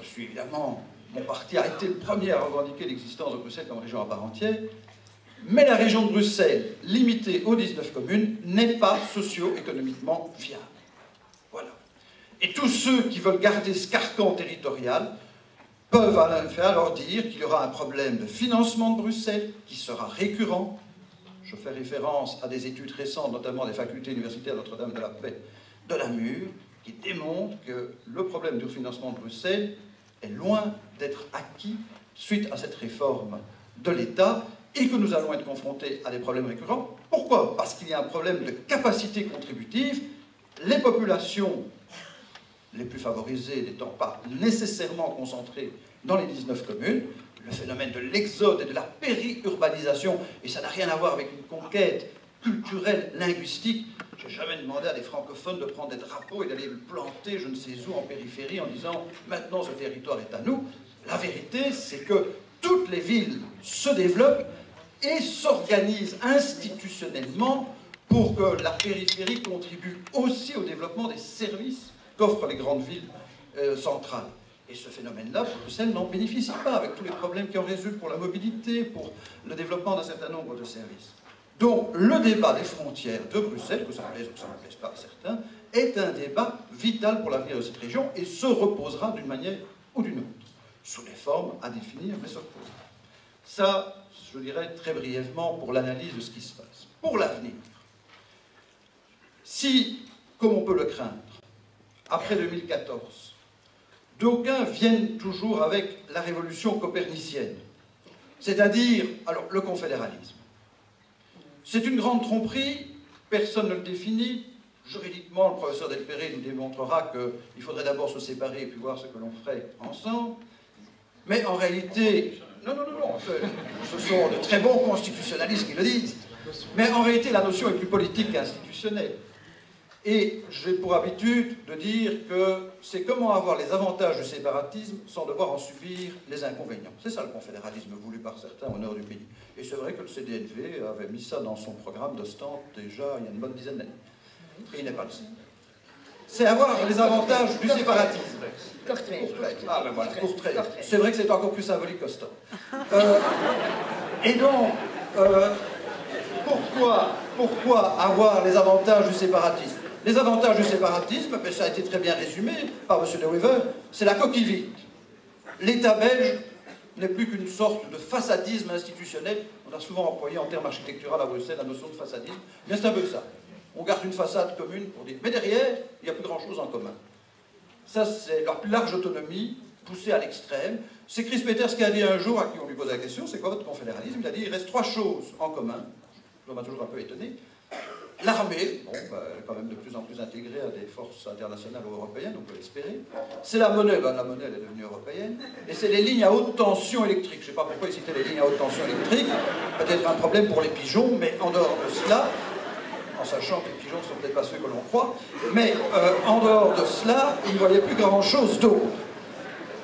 je suis évidemment, mon parti a été le premier à revendiquer l'existence de Bruxelles comme région à part entière, mais la région de Bruxelles, limitée aux 19 communes, n'est pas socio-économiquement viable. Voilà. Et tous ceux qui veulent garder ce carcan territorial peuvent alors dire qu'il y aura un problème de financement de Bruxelles qui sera récurrent. Je fais référence à des études récentes, notamment des facultés universitaires Notre-Dame de la Paix de Namur qui démontre que le problème du financement de Bruxelles est loin d'être acquis suite à cette réforme de l'État et que nous allons être confrontés à des problèmes récurrents. Pourquoi? Parce qu'il y a un problème de capacité contributive. Les populations les plus favorisées n'étant pas nécessairement concentrées dans les 19 communes, le phénomène de l'exode et de la périurbanisation, et ça n'a rien à voir avec une conquête culturelle, linguistique, j'ai jamais demandé à des francophones de prendre des drapeaux et d'aller le planter je ne sais où en périphérie en disant maintenant ce territoire est à nous. La vérité, c'est que toutes les villes se développent et s'organisent institutionnellement pour que la périphérie contribue aussi au développement des services qu'offrent les grandes villes euh, centrales. Et ce phénomène-là, Bruxelles n'en bénéficie pas, avec tous les problèmes qui en résultent pour la mobilité, pour le développement d'un certain nombre de services. Donc le débat des frontières de Bruxelles, que ça plaise ou que ça ne plaise pas à certains, est un débat vital pour l'avenir de cette région et se reposera d'une manière ou d'une autre, sous les formes à définir, mais se reposera. Ça, je dirais très brièvement pour l'analyse de ce qui se passe. Pour l'avenir, si, comme on peut le craindre, après 2014, d'aucuns viennent toujours avec la révolution copernicienne, c'est-à-dire le confédéralisme. C'est une grande tromperie, personne ne le définit. Juridiquement, le professeur Delpéré nous démontrera qu'il faudrait d'abord se séparer et puis voir ce que l'on ferait ensemble. Mais en réalité, non, non, non, non, ce sont de très bons constitutionnalistes qui le disent. Mais en réalité, la notion est plus politique qu'institutionnelle. Et j'ai pour habitude de dire que c'est comment avoir les avantages du séparatisme sans devoir en subir les inconvénients. C'est ça le confédéralisme voulu par certains au nord du pays. Et c'est vrai que le CDNV avait mis ça dans son programme d'Ostende déjà il y a une bonne dizaine d'années. Et il n'est pas le seul. C'est avoir les avantages du séparatisme. Ah ben voilà, C'est vrai que c'est encore plus symbolique qu'Ostende. Euh, et donc, euh, pourquoi, pourquoi avoir les avantages du séparatisme? Les avantages du séparatisme, ben, ça a été très bien résumé par M. De Wever, c'est la coquille vide. L'État belge n'est plus qu'une sorte de façadisme institutionnel. On a souvent employé en termes architectural à Bruxelles la notion de façadisme. Mais c'est un peu ça. On garde une façade commune pour dire. Mais derrière, il n'y a plus grand-chose en commun. Ça, c'est leur plus large autonomie, poussée à l'extrême. C'est Chris Peters qui a dit un jour, à qui on lui pose la question, c'est quoi votre confédéralisme? Il a dit, il reste trois choses en commun. Ça m'a toujours un peu étonné. L'armée, bon, bah, est quand même de plus en plus intégrée à des forces internationales ou européennes, on peut l'espérer. C'est la monnaie, bah, la monnaie elle est devenue européenne. Et c'est les lignes à haute tension électrique. Je ne sais pas pourquoi ils citaient les lignes à haute tension électrique. Peut-être un problème pour les pigeons, mais en dehors de cela, en sachant que les pigeons ne sont peut-être pas ceux que l'on croit, mais euh, en dehors de cela, il ne voyait plus grand-chose d'autre.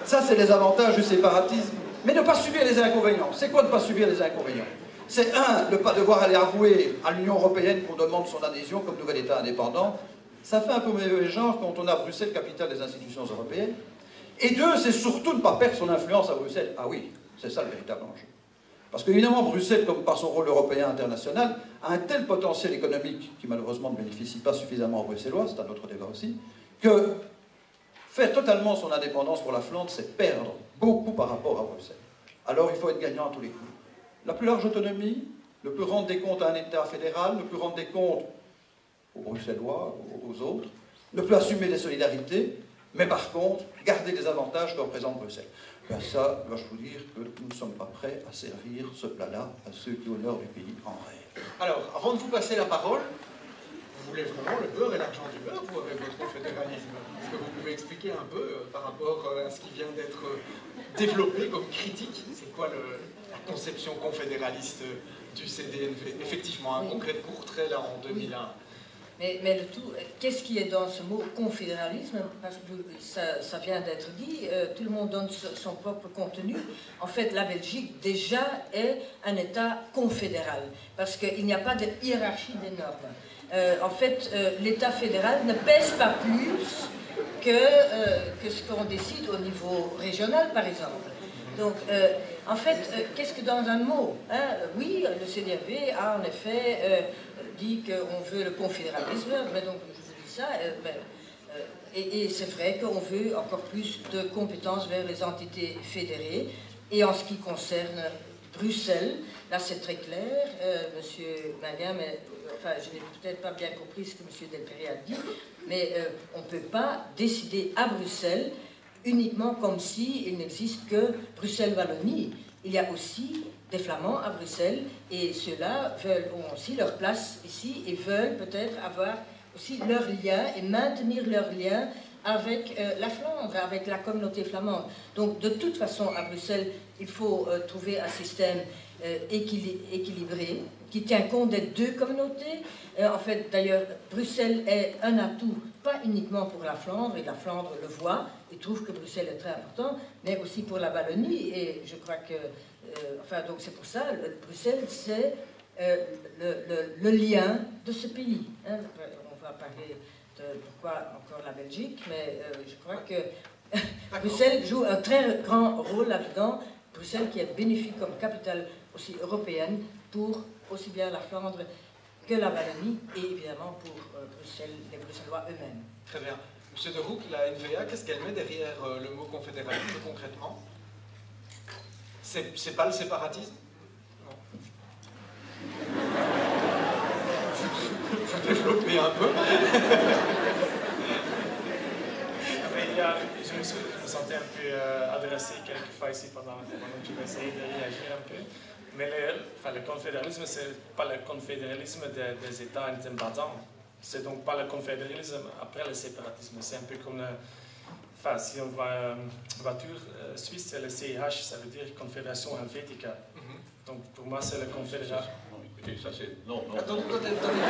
Ça, c'est les avantages du séparatisme. Mais ne pas subir les inconvénients. C'est quoi ne pas subir les inconvénients? C'est un, ne pas devoir aller avouer à l'Union Européenne qu'on demande son adhésion comme nouvel État indépendant. Ça fait un peu mauvais genre quand on a Bruxelles, capitale des institutions européennes. Et deux, c'est surtout ne pas perdre son influence à Bruxelles. Ah oui, c'est ça le véritable enjeu. Parce qu'évidemment, Bruxelles, comme par son rôle européen international, a un tel potentiel économique, qui malheureusement ne bénéficie pas suffisamment aux Bruxellois, c'est un autre débat aussi, que faire totalement son indépendance pour la Flandre, c'est perdre beaucoup par rapport à Bruxelles. Alors il faut être gagnant à tous les coups la plus large autonomie, ne plus rendre des comptes à un État fédéral, ne plus rendre des comptes aux Bruxellois, aux autres, ne plus assumer des solidarités, mais par contre, garder les avantages que représente Bruxelles. Ben ça, je vous dire que nous ne sommes pas prêts à servir ce plat-là à ceux qui, nord du pays, en rêvent. Alors, avant de vous passer la parole, vous voulez vraiment le beurre et l'argent du beurre, vous, avec votre fédéralisme? Est-ce que vous pouvez expliquer un peu euh, par rapport euh, à ce qui vient d'être euh, développé comme critique? C'est quoi le, conception confédéraliste du CDNV. Effectivement, un congrès de Courtrai là en 2001. Mais, mais le tout, qu'est-ce qui est dans ce mot confédéralisme? Parce que ça, ça vient d'être dit, euh, tout le monde donne son propre contenu. En fait, la Belgique déjà est un État confédéral, parce qu'il n'y a pas de hiérarchie des normes. Euh, en fait, euh, l'État fédéral ne pèse pas plus que, que ce qu'on décide au niveau régional, par exemple. Donc, en fait, euh, qu'est-ce que dans un mot hein, Oui, le CDAV a en effet euh, dit qu'on veut le confédéralisme, mais donc je vous dis ça, euh, ben, et, c'est vrai qu'on veut encore plus de compétences vers les entités fédérées. Et en ce qui concerne Bruxelles, là c'est très clair, Monsieur Maguin, mais enfin, je n'ai peut-être pas bien compris ce que Monsieur Delperry a dit, mais on ne peut pas décider à Bruxelles uniquement comme si il n'existe que Bruxelles-Wallonie. Il y a aussi des Flamands à Bruxelles et ceux-là veulent, ont aussi leur place ici et veulent peut-être avoir aussi leur lien et maintenir leur lien avec euh, la Flandre, avec la communauté flamande. Donc de toute façon, à Bruxelles, il faut euh, trouver un système euh, équilibré qui tient compte des deux communautés. en fait, d'ailleurs, Bruxelles est un atout, pas uniquement pour la Flandre, et la Flandre le voit, il trouve que Bruxelles est très important, mais aussi pour la Wallonie, et je crois que, enfin, donc c'est pour ça, Bruxelles, c'est le, lien de ce pays. Hein. On va parler pourquoi encore la Belgique, mais euh, je crois que Bruxelles joue un très grand rôle là-dedans. Bruxelles qui est bénéfique comme capitale aussi européenne pour aussi bien la Flandre que la Wallonie, et évidemment pour euh, Bruxelles, les Bruxellois eux-mêmes. Très bien. Monsieur De Rouk, la NVA, qu'est-ce qu'elle met derrière euh, le mot confédéralisme concrètement? C'est pas le séparatisme? Non. Vous développez un peu je, me suis, je me sentais un peu euh, adressé quelquefois ici pendant, pendant que je vais essayer de réagir un peu. Mais le, enfin, le confédéralisme, c'est pas le confédéralisme des, des États indépendants. C'est donc pas le confédéralisme après le séparatisme. C'est un peu comme le, Enfin, si on voit une euh, voiture euh, suisse, c'est le CIH, ça veut dire Confédération Helvetica. Mm -hmm. Donc pour moi, c'est le confédération. Non, écoutez, ça c'est. Non, non. Attendez, attendez, attendez.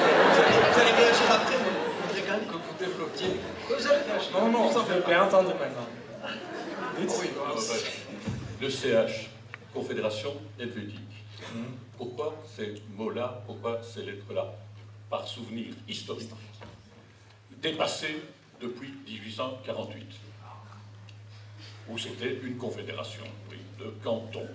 Vous allez réagir après, mais je voudrais quand même que vous développiez. Vous allez réagir. Non, non, vous avez bien entendu maintenant. Dites. Oui, le CH, Confédération Helvétique. Mm -hmm. Pourquoi ces mots-là, pourquoi ces lettres-là? Par souvenir historique, dépassé depuis 1848 où c'était une confédération de cantons.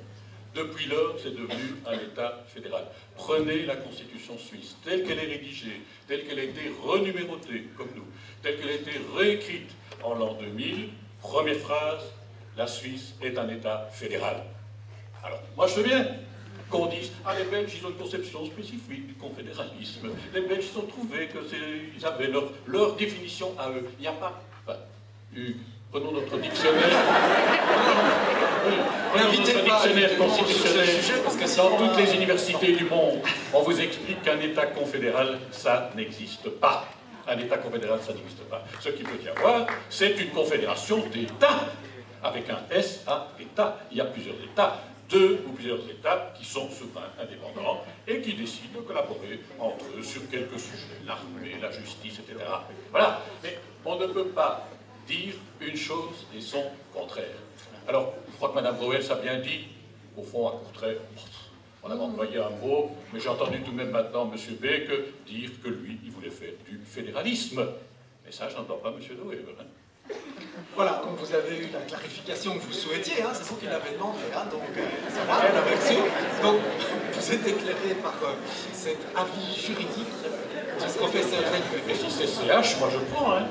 Depuis lors, c'est devenu un État fédéral. Prenez la Constitution suisse, telle qu'elle est rédigée, telle qu'elle a été renumérotée, comme nous, telle qu'elle a été réécrite en l'an 2000, première phrase, la Suisse est un État fédéral. Alors, moi je veux bien qu'on dise, ah les Belges, ils ont une conception spécifique du confédéralisme, les Belges, ils ont trouvé qu'ils avaient leur, leur, définition à eux. Il n'y a pas... Enfin, Prenons notre dictionnaire. (laughs) Prenons notre dictionnaire constitutionnel. Parce que dans toutes les universités du monde, on vous explique qu'un État confédéral, ça n'existe pas. Un État confédéral, ça n'existe pas. Ce qu'il peut y avoir, c'est une confédération d'États, avec un S à État. Il y a plusieurs États deux ou plusieurs États qui sont souverains, indépendants, et qui décident de collaborer entre eux sur quelques sujets, l'armée, la justice, etc. Voilà. Mais on ne peut pas dire une chose et son contraire. Alors, je crois que Mme Roels a bien dit, au fond, un contraire. On a employé un mot, mais j'ai entendu tout de même maintenant M. Beck dire que lui, il voulait faire du fédéralisme. Mais ça, je n'entends pas M. Doever. Hein. Voilà, donc vous avez eu la clarification que vous souhaitiez, hein, c'est vous qui l'avez demandé, hein, donc euh, ça va, la version. Donc (laughs) vous êtes éclairé par euh, cet avis juridique du professeur Mais si c'est CH, moi je prends. Hein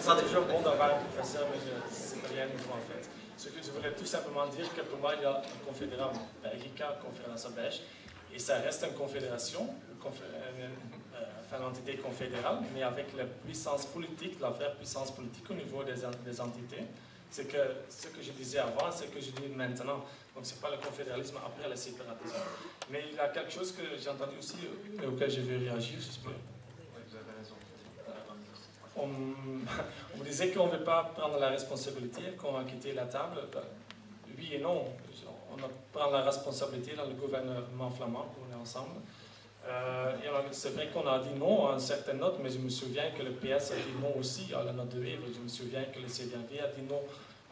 c'est toujours bon d'avoir un professeur, mais c'est rien nouveau en fait. Ce que je voulais tout simplement dire, que pour moi, il y a une confédération belgique, une confédération belge, et ça reste une confédération, une, euh, enfin, entité confédérale, mais avec la puissance politique, la vraie puissance politique au niveau des, entités. C'est que ce que je disais avant, c'est ce que je dis maintenant. Donc, ce n'est pas le confédéralisme après le séparatisme. Mais il y a quelque chose que j'ai entendu aussi, euh, auquel je veux réagir, si je peux on, (laughs) on disait qu'on ne veut pas prendre la responsabilité, qu'on a quitté la table. Ben, oui et non. On prend la responsabilité dans le gouvernement flamand, on est ensemble. Euh, c'est vrai qu'on a dit non à une certaine note, mais je me souviens que le PS a dit non aussi à la note de Weber. Je me souviens que le CDNV a dit non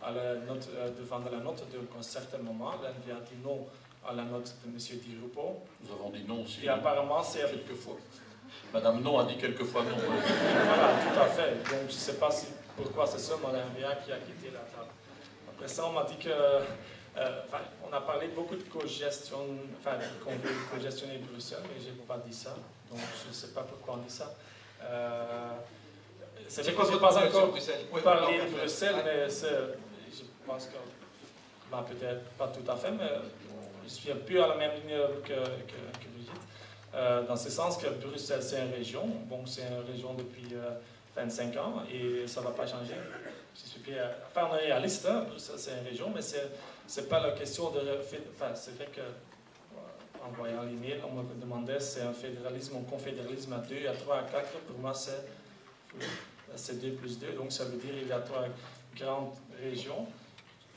à la note, euh, devant de la note d'un certain moment. L'NV a dit non à la note de M. Di Nous avons dit non aussi. Et apparemment, c'est... Quelquefois. Madame Non a dit quelquefois non. Voilà, tout à fait. Donc je ne sais pas si, pourquoi c'est seulement l'NVA qui a quitté la table. Après ça, on m'a dit que. Euh, on a parlé beaucoup de co-gestion, enfin, qu'on veut co-gestionner Bruxelles, mais je n'ai pas dit ça. Donc je ne sais pas pourquoi on dit ça. Euh, c'est je n'ai pas encore parlé de Bruxelles, mais je pense que. Ben, peut-être pas tout à fait, mais je suis un peu à la même ligne que, que, que euh, dans ce sens que Bruxelles, c'est une région. Bon, c'est une région depuis 25 euh, ans et ça ne va pas changer. Je suis enfin, on est réaliste, hein, Bruxelles, c'est une région, mais ce n'est pas la question de... Enfin, c'est vrai que euh, en voyant l'email, on me demandait c'est un fédéralisme ou un confédéralisme à 2, à 3, à 4. Pour moi, c'est 2 plus 2. Donc, ça veut dire qu'il y a trois grandes régions.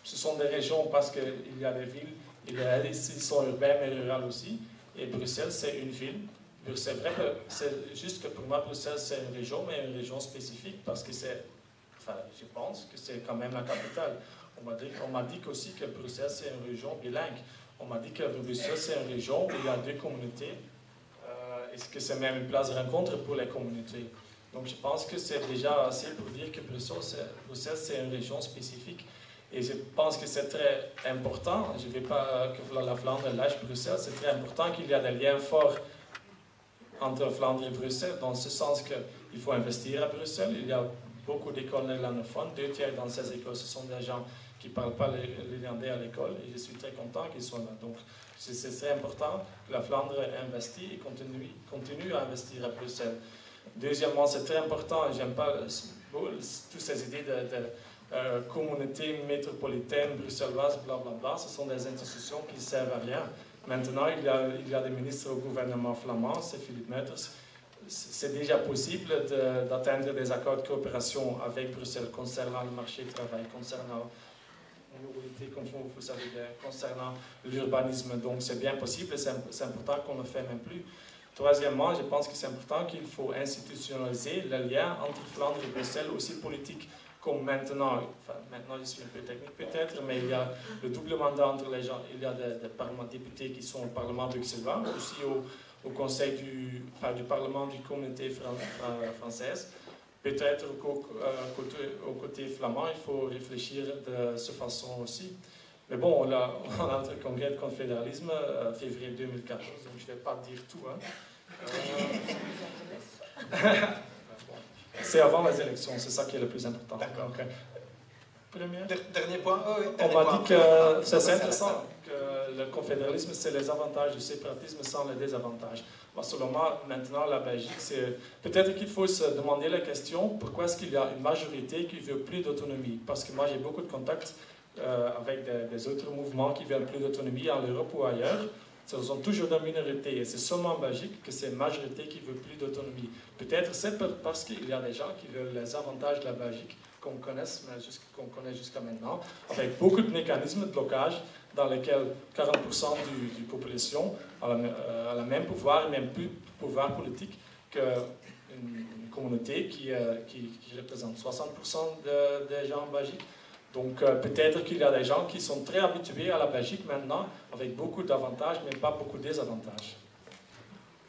Ce sont des régions parce qu'il y a des villes, il y a, ils sont urbains mais rurales aussi. Et Bruxelles, c'est une ville. C'est vrai que c'est juste que pour moi, Bruxelles, c'est une région, mais une région spécifique parce que c'est, enfin, je pense que c'est quand même la capitale. On m'a dit, dit aussi que Bruxelles, c'est une région bilingue. On m'a dit que Bruxelles, c'est une région où il y a deux communautés euh, et que c'est même une place de rencontre pour les communautés? Donc je pense que c'est déjà assez pour dire que Bruxelles, c'est une région spécifique. Et je pense que c'est très important, je ne vais pas que la Flandre lâche Bruxelles, c'est très important qu'il y ait des liens forts entre Flandre et Bruxelles, dans ce sens qu'il faut investir à Bruxelles. Il y a beaucoup d'écoles néerlandophones, deux tiers dans ces écoles, ce sont des gens qui ne parlent pas l'irlandais à l'école, et je suis très content qu'ils soient là. Donc, c'est très important que la Flandre investisse et continue, à investir à Bruxelles. Deuxièmement, c'est très important, j'aime pas toutes ces idées de, euh, communauté métropolitaine bruxelloise, blablabla, ce sont des institutions qui servent à rien. Maintenant, il y, a, des ministres au gouvernement flamand, c'est Philippe Metters. C'est déjà possible d'atteindre des accords de coopération avec Bruxelles concernant le marché du travail, concernant concernant l'urbanisme. Donc c'est bien possible et c'est important qu'on ne fait même plus. Troisièmement, je pense que c'est important qu'il faut institutionnaliser le lien entre Flandre et Bruxelles, aussi politique comme maintenant. Maintenant, je suis un peu technique peut-être, mais il y a le double mandat entre les gens. Il y a des, des députés qui sont au Parlement bruxellois, aussi au, Conseil du, enfin, du Parlement du communauté française. Peut-être qu'au côté, au côté flamand, il faut réfléchir de cette façon aussi. Mais bon, on a, (laughs) on a un congrès de confédéralisme en euh, février 2014, donc je ne vais pas dire tout. Hein. Euh, (laughs) c'est avant les élections, c'est ça qui est le plus important. D'accord. Premier. Dernier point. Oh, on m'a dit que c'est intéressant le confédéralisme, c'est les avantages du séparatisme sans les désavantages. Moi, maintenant, la Belgique, c'est... Peut-être qu'il faut se demander la question, pourquoi est-ce qu'il y a une majorité qui veut plus d'autonomie? Parce que moi, j'ai beaucoup de contacts euh, avec des, autres mouvements qui veulent plus d'autonomie en Europe ou ailleurs. Ce sont toujours des minorités et c'est seulement en Belgique que c'est une majorité qui veut plus d'autonomie. Peut-être c'est parce qu'il y a des gens qui veulent les avantages de la Belgique qu'on connaisse, connaît jusqu'à maintenant, avec beaucoup de mécanismes de blocage dans lesquels 40% de la population euh, a, le même pouvoir, même plus pouvoir politique qu'une communauté qui, euh, représente 60% des gens en Belgique. Donc euh, peut-être qu'il y a des gens qui sont très habitués à la Belgique maintenant, avec beaucoup d'avantages, mais pas beaucoup de désavantages.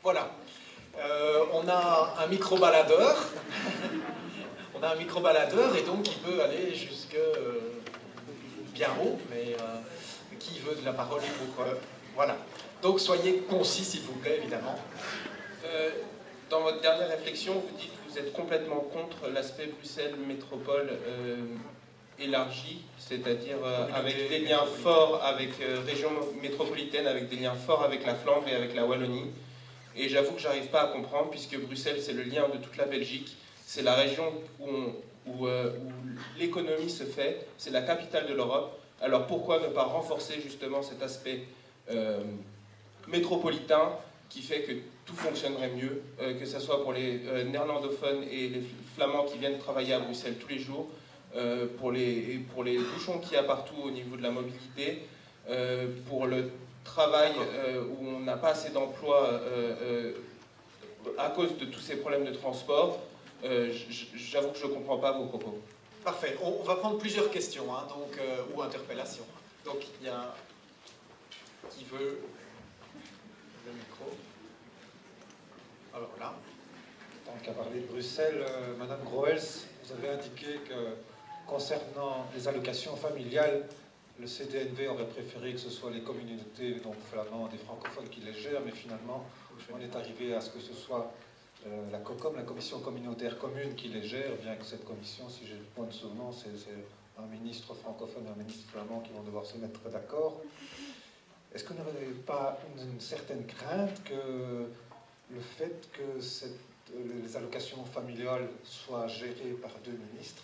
Voilà. on a un micro-baladeur. On a un micro-baladeur et donc il peut aller jusque bien haut, mais qui veut de la parole pour... Euh, voilà. Donc soyez concis, s'il vous plaît, évidemment. Euh, dans votre dernière réflexion, vous dites que vous êtes complètement contre l'aspect Bruxelles métropole euh, élargi, c'est-à-dire avec des liens forts avec région métropolitaine, avec des liens forts avec la Flandre et avec la Wallonie. Et j'avoue que j'arrive pas à comprendre, puisque Bruxelles, c'est le lien de toute la Belgique. C'est la région où, où l'économie se fait, c'est la capitale de l'Europe. Alors pourquoi ne pas renforcer justement cet aspect euh, métropolitain qui fait que tout fonctionnerait mieux, euh, que ce soit pour les euh, néerlandophones et les flamands qui viennent travailler à Bruxelles tous les jours, pour, les, pour les bouchons qu'il y a partout au niveau de la mobilité, pour le travail où on n'a pas assez d'emplois à cause de tous ces problèmes de transport. J'avoue que je ne comprends pas vos propos. Parfait. On, va prendre plusieurs questions hein, donc, euh, ou interpellations. Donc, il y a. Qui veut le micro Alors là. Tant qu'à parler de Bruxelles, euh, Madame Groels, vous avez indiqué que concernant les allocations familiales, le CDNV aurait préféré que ce soit les communautés donc flamandes et francophones qui les gèrent, mais finalement, on est arrivé à ce que ce soit euh, la COCOM, la Commission communautaire commune qui les gère, bien que cette commission, si j'ai le point de souvenir, c'est un ministre francophone et un ministre flamand qui vont devoir se mettre d'accord. Est-ce que vous n'avez pas une, certaine crainte que le fait que les allocations familiales soient gérées par deux ministres,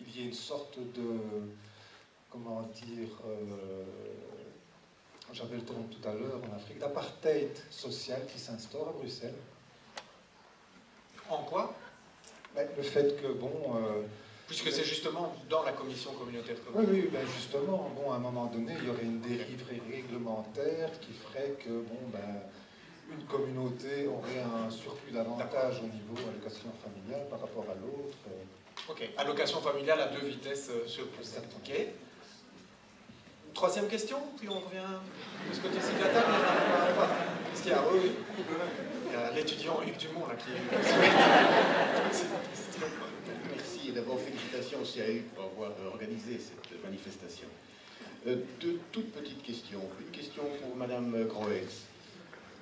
il y ait une sorte de, comment dire, euh, j'avais le terme tout à l'heure en Afrique, d'apartheid social qui s'instaure à Bruxelles? En quoi ben, Le fait que, bon... Euh, Puisque c'est justement dans la commission communautaire Oui, oui, ben justement, bon, à un moment donné, il y aurait une dérive réglementaire qui ferait que, bon, ben, une communauté aurait un surplus d'avantages au niveau allocation familiale par rapport à l'autre. Ok, allocation familiale à deux vitesses euh, sur Ok. Troisième question, puis on revient de ce côté-ci de la table. A Oui, l'étudiant Hugues Dumont là qui. Merci. et d'abord félicitations au CAU pour avoir organisé cette manifestation. deux toutes petites questions. Une question pour Madame Groes.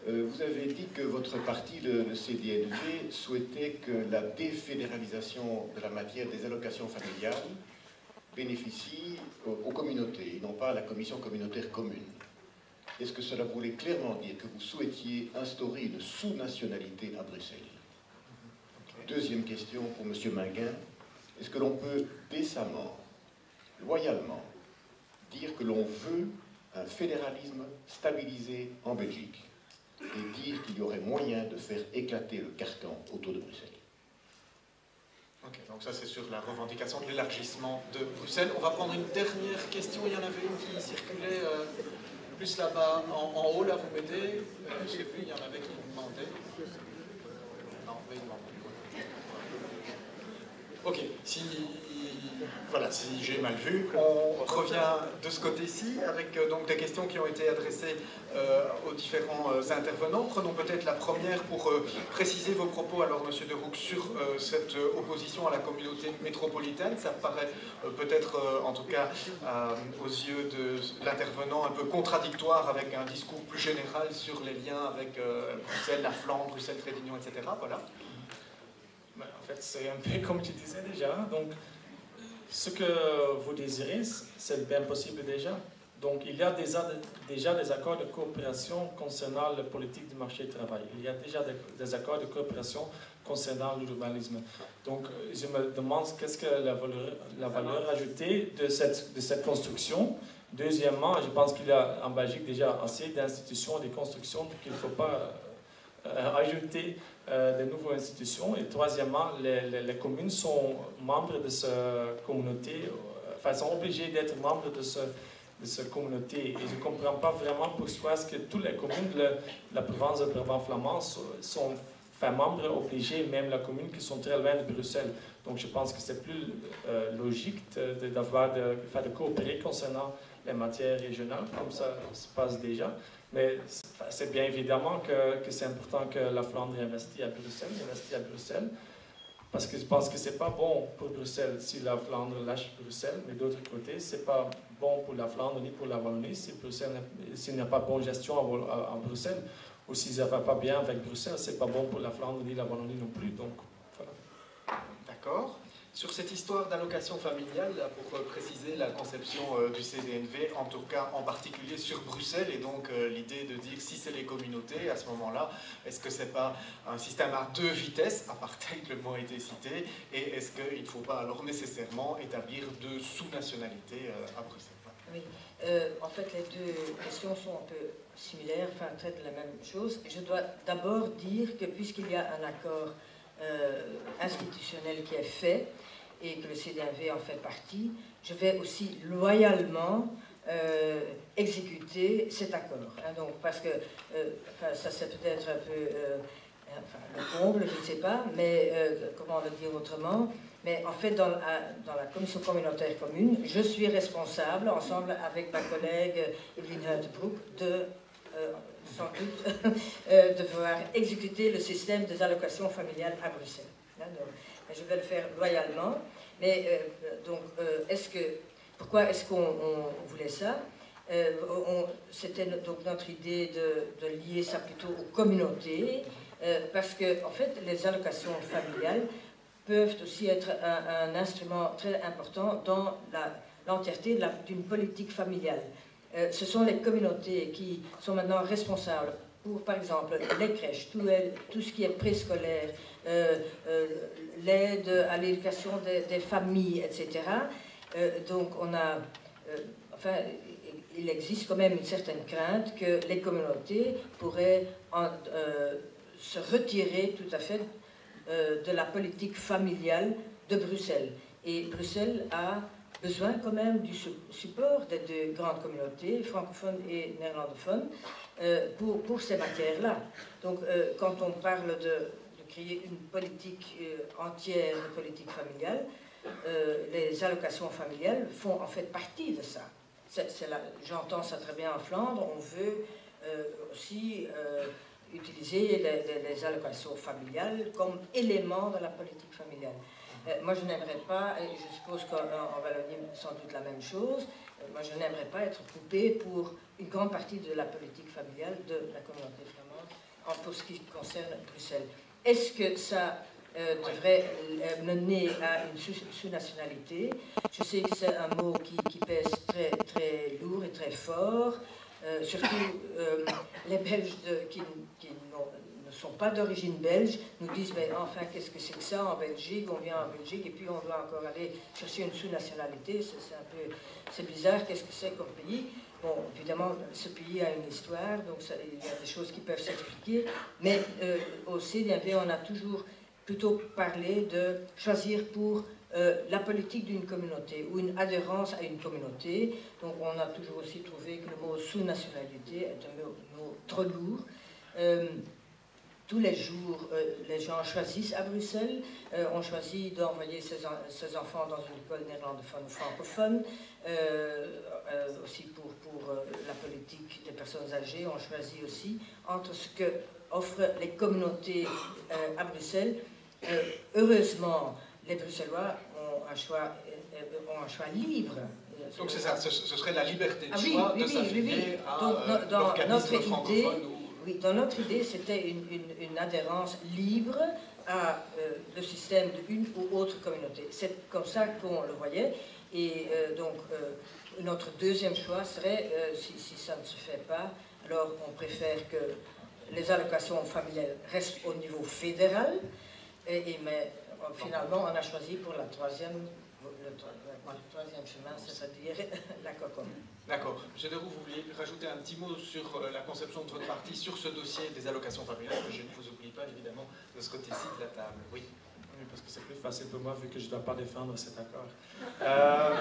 Euh, vous avez dit que votre parti, le, CDNV, souhaitait que la défédéralisation de la matière des allocations familiales bénéficie aux, communautés et non pas à la commission communautaire commune. Est-ce que cela voulait clairement dire que vous souhaitiez instaurer une sous-nationalité à Bruxelles Deuxième question pour M. Minguin. Est-ce que l'on peut décemment, loyalement, dire que l'on veut un fédéralisme stabilisé en Belgique et dire qu'il y aurait moyen de faire éclater le carcan autour de Bruxelles. Ok, donc ça c'est sur la revendication de l'élargissement de Bruxelles. On va prendre une dernière question. Il y en avait une qui circulait euh, plus là-bas en, haut, là vous m'aidez. Euh, je sais plus, il y en avait qui demandaient. Non, mais Ok, si voilà, si j'ai mal vu, on revient de ce côté-ci avec euh, donc des questions qui ont été adressées euh, aux différents euh, intervenants. Prenons peut-être la première pour préciser vos propos, alors Monsieur De Roux, sur cette opposition à la communauté métropolitaine. Ça paraît peut-être, en tout cas, aux yeux de l'intervenant, un peu contradictoire avec un discours plus général sur les liens avec Bruxelles, la Flandre, Bruxelles, Trévignon, etc. Voilà. Ben, en fait, c'est un peu comme tu disais déjà. Donc, ce que vous désirez, c'est bien possible déjà. Donc, il y a déjà, déjà des accords de coopération concernant la politique du marché du travail. Il y a déjà des, accords de coopération concernant l'urbanisme. Donc, je me demande qu'est-ce que la valeur, la valeur ajoutée de cette, de cette construction. Deuxièmement, je pense qu'il y a en Belgique déjà assez d'institutions et de constructions qu'il ne faut pas euh, ajouter euh, de nouvelles institutions. Et troisièmement, les, communes sont membres de cette communauté, euh, enfin, sont obligées d'être membres de cette communauté. Et je ne comprends pas vraiment pourquoi est-ce que toutes les communes de la, province de Brabant-Flamand sont, enfin, membres obligés, même la commune qui sont très loin de Bruxelles. Donc je pense que c'est plus logique d'avoir de, de, de coopérer concernant les matières régionales, comme ça se passe déjà. Mais c'est bien évidemment que, que c'est important que la Flandre investisse à Bruxelles, investit à Bruxelles, parce que je pense que c'est pas bon pour Bruxelles si la Flandre lâche Bruxelles, mais d'autre côté, c'est pas bon pour la Flandre ni pour la Wallonie si s'il n'y a pas bonne gestion à, Bruxelles, ou si ça va pas bien avec Bruxelles, c'est pas bon pour la Flandre ni la Wallonie non plus. Donc, voilà. D'accord. Sur cette histoire d'allocation familiale, pour euh, préciser la conception euh, du CDNV, en tout cas en particulier sur Bruxelles, et donc euh, l'idée de dire si c'est les communautés, à ce moment-là, est-ce que c'est pas un système à deux vitesses, apartheid le mot a été cité, et est-ce qu'il ne faut pas alors nécessairement établir deux sous-nationalités à Bruxelles? Oui, en fait les deux questions sont un peu similaires, enfin traitent de la même chose. Je dois d'abord dire que puisqu'il y a un accord institutionnel qui est fait, et que le CDNV en fait partie, je vais aussi loyalement euh, exécuter cet accord. Hein, donc, parce que euh, ça c'est peut-être un peu euh, enfin, le comble, je ne sais pas, mais comment le dire autrement. Mais en fait, dans, la commission communautaire commune, je suis responsable, ensemble avec ma collègue Evelyne Huntebroek, de sans doute (laughs) de pouvoir exécuter le système des allocations familiales à Bruxelles. Hein, je vais le faire loyalement. Mais euh, donc, euh, pourquoi est-ce qu'on voulait ça? Euh, C'était donc notre idée de, lier ça plutôt aux communautés, parce que en fait, les allocations familiales peuvent aussi être un, instrument très important dans l'entièreté d'une politique familiale. Ce sont les communautés qui sont maintenant responsables pour, par exemple, les crèches, tout, ce qui est préscolaire, euh, euh, l'aide à l'éducation des, familles, etc. Euh, donc on a, enfin, il existe quand même une certaine crainte que les communautés pourraient se retirer tout à fait de la politique familiale de Bruxelles. Et Bruxelles a besoin quand même du support des deux grandes communautés, francophones et néerlandophones, pour, pour ces matières-là. Donc quand on parle de, créer une politique euh, entière de politique familiale, euh, les allocations familiales font en fait partie de ça. J'entends ça très bien en Flandre, on veut euh, aussi utiliser les, allocations familiales comme élément de la politique familiale. Moi, je n'aimerais pas, et je suppose qu'en Wallonie, sans doute la même chose, moi, je n'aimerais pas être coupé pour une grande partie de la politique familiale de la communauté flamande en pour ce qui concerne Bruxelles. Est-ce que ça euh, devrait euh, mener à une sous-nationalité? Je sais que c'est un mot qui, pèse très, très lourd et très fort. Euh, surtout les Belges qui, qui ne sont pas d'origine belge nous disent mais enfin qu'est-ce que c'est que ça en Belgique On vient en Belgique et puis on doit encore aller chercher une sous-nationalité. C'est un peu c'est bizarre. Qu'est-ce que c'est comme pays? Bon, évidemment, ce pays a une histoire, donc il y a des choses qui peuvent s'expliquer, mais euh, au CDV, on a toujours plutôt parlé de choisir pour euh, la politique d'une communauté ou une adhérence à une communauté. Donc on a toujours aussi trouvé que le mot sous-nationalité est un mot, trop lourd. Euh, tous les jours, les gens choisissent à Bruxelles. on choisit d'envoyer ses, ses, enfants dans une école néerlandophone ou francophone. aussi pour euh, la politique des personnes âgées, on choisit aussi entre ce que offrent les communautés euh, à Bruxelles. Euh, heureusement, les Bruxellois ont un choix, ont un choix libre. Donc c'est ça, ce, serait la liberté de ah choix oui, de s'affilier à dans, notre idée, oui, dans notre idée, c'était une, adhérence libre à le système d'une ou autre communauté. C'est comme ça qu'on le voyait. Et donc, notre deuxième choix serait, euh, si, ça ne se fait pas, alors on préfère que les allocations familiales restent au niveau fédéral, et, mais euh, finalement on a choisi pour la troisième, le, troisième chemin, c'est-à-dire (laughs) la COCOM. D'accord. Monsieur Deroux, vous vouliez rajouter un petit mot sur euh, la conception de votre parti, sur ce dossier des allocations familiales, que je ne vous oublie pas évidemment de ce côté-ci de la table. Oui parce que c'est plus facile pour moi vu que je ne dois pas défendre cet accord. (laughs) Euh,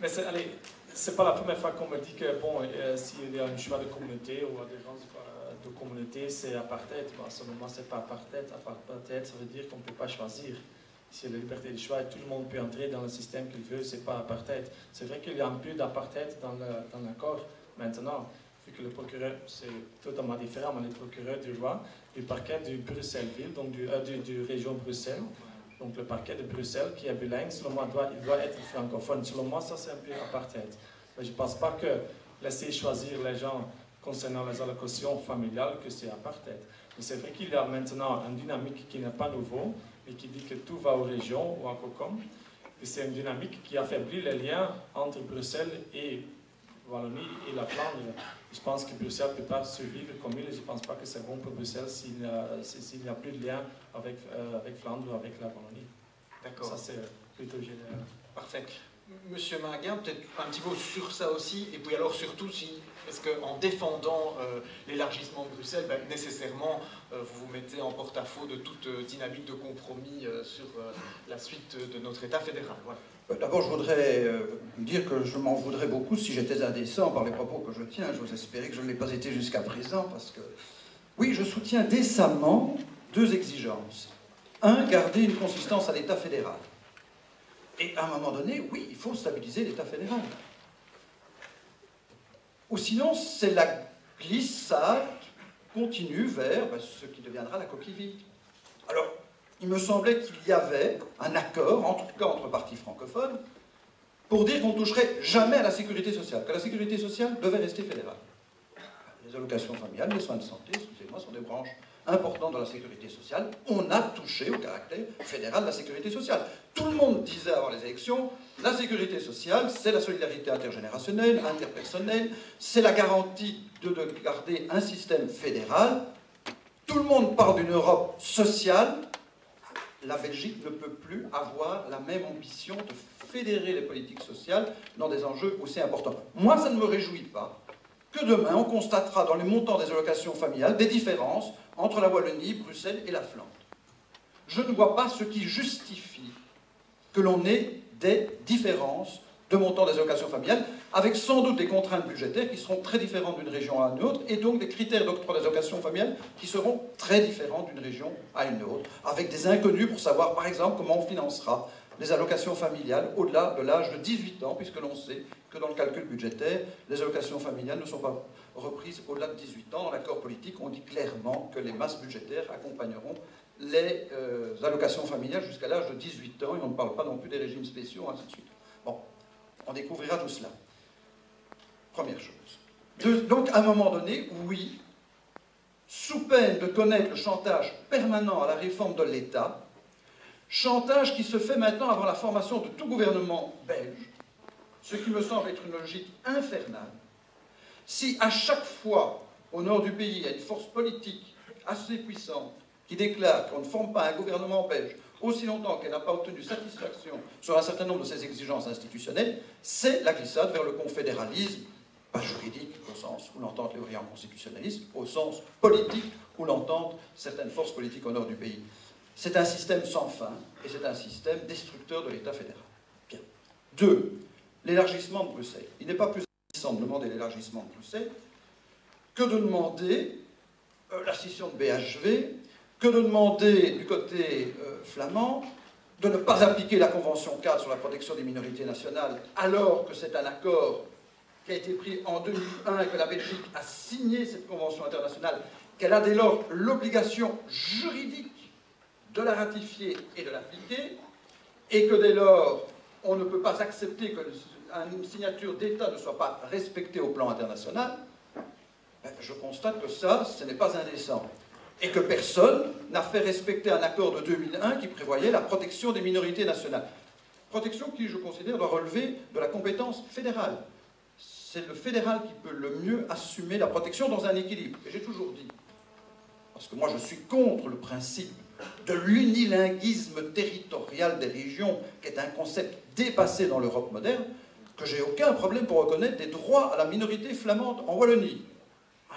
mais c'est, allez, c'est pas la première fois qu'on me dit que bon, euh, s'il y a un choix de communauté ou adhérence de communauté, c'est apartheid. Bon, à ce moment, c'est pas apartheid. Apartheid, ça veut dire qu'on ne peut pas choisir. Si la liberté de choix et tout le monde peut entrer dans le système qu'il veut, c'est pas apartheid. C'est vrai qu'il y a un peu d'apartheid dans, l'accord maintenant, vu que le procureur, c'est totalement différent, mais le procureur du roi, du parquet de Bruxelles-Ville, donc du, euh, du, région Bruxelles, donc le parquet de Bruxelles qui est bilingue, selon moi, il doit être francophone. Selon moi, ça c'est un peu apartheid. Mais je ne pense pas que laisser choisir les gens concernant les allocations familiales, que c'est apartheid. Mais c'est vrai qu'il y a maintenant une dynamique qui n'est pas nouveau, et qui dit que tout va aux régions ou à COCOM. Et c'est une dynamique qui affaiblit les liens entre Bruxelles et Wallonie et la Flandre. Je pense que Bruxelles ne peut pas survivre comme il. Je ne pense pas que c'est bon pour Bruxelles s'il n'y a, plus de lien avec, euh, avec Flandre ou avec la Wallonie. D'accord. Ça, c'est plutôt général. Parfait. Monsieur Maguin, peut-être un petit mot sur ça aussi, et puis alors surtout, si, est-ce qu'en défendant euh, l'élargissement de Bruxelles, ben, nécessairement, euh, vous vous mettez en porte-à-faux de toute dynamique de compromis sur la suite de notre État fédéral. Euh, d'abord, je voudrais euh, dire que je m'en voudrais beaucoup si j'étais indécent par les propos que je tiens. J'ose espérer que je ne l'ai pas été jusqu'à présent, parce que, oui, je soutiens décemment deux exigences. Un, garder une consistance à l'État fédéral. Et à un moment donné, oui, il faut stabiliser l'État fédéral. Ou sinon, c'est la glissade continue vers ben, ce qui deviendra la coquille vide. Alors, il me semblait qu'il y avait un accord, en tout cas entre partis francophones, pour dire qu'on ne toucherait jamais à la sécurité sociale, que la sécurité sociale devait rester fédérale. Les allocations familiales, les soins de santé, excusez-moi, sont des branches importantes de la sécurité sociale. On a touché au caractère fédéral de la sécurité sociale. Tout le monde disait avant les élections, la sécurité sociale, c'est la solidarité intergénérationnelle, interpersonnelle, c'est la garantie de garder un système fédéral. Tout le monde parle d'une Europe sociale, la Belgique ne peut plus avoir la même ambition de fédérer les politiques sociales dans des enjeux aussi importants. Moi, ça ne me réjouit pas que demain, on constatera dans les montants des allocations familiales des différences entre la Wallonie, Bruxelles et la Flandre. Je ne vois pas ce qui justifie que l'on ait des différences de montant des allocations familiales, avec sans doute des contraintes budgétaires qui seront très différentes d'une région à une autre, et donc des critères d'octroi des allocations familiales qui seront très différents d'une région à une autre, avec des inconnus pour savoir, par exemple, comment on financera les allocations familiales au-delà de l'âge de 18 ans, puisque l'on sait que dans le calcul budgétaire, les allocations familiales ne sont pas reprise au-delà de 18 ans. Dans l'accord politique, on dit clairement que les masses budgétaires accompagneront les euh, allocations familiales jusqu'à l'âge de 18 ans, et on ne parle pas non plus des régimes spéciaux, ainsi de suite. Bon, on découvrira tout cela. Première chose. donc, à un moment donné, oui, sous peine de connaître le chantage permanent à la réforme de l'État, chantage qui se fait maintenant avant la formation de tout gouvernement belge, ce qui me semble être une logique infernale, si à chaque fois, au nord du pays, il y a une force politique assez puissante qui déclare qu'on ne forme pas un gouvernement belge aussi longtemps qu'elle n'a pas obtenu satisfaction sur un certain nombre de ses exigences institutionnelles, c'est la glissade vers le confédéralisme, pas juridique au sens où l'entente les en constitutionnalisme, au sens politique où l'entente certaines forces politiques au nord du pays. C'est un système sans fin et c'est un système destructeur de l'État fédéral. Bien. Deux, l'élargissement de Bruxelles. Il n'est pas plus de demander l'élargissement de Bruxelles que de demander euh, la scission de BHV, que de demander du côté euh, flamand de ne pas appliquer la Convention cadre sur la protection des minorités nationales, alors que c'est un accord qui a été pris en 2001 et que la Belgique a signé cette Convention internationale, qu'elle a dès lors l'obligation juridique de la ratifier et de l'appliquer, et que dès lors, on ne peut pas accepter qu'une signature d'État ne soit pas respectée au plan international, ben, je constate que ça, ce n'est pas indécent. Et que personne n'a fait respecter un accord de 2001 qui prévoyait la protection des minorités nationales. Protection qui, je considère, doit relever de la compétence fédérale. C'est le fédéral qui peut le mieux assumer la protection dans un équilibre. Et j'ai toujours dit, parce que moi je suis contre le principe de l'unilinguisme territorial des régions, qui est un concept dépassé dans l'Europe moderne, que j'ai aucun problème pour reconnaître des droits à la minorité flamande en Wallonie.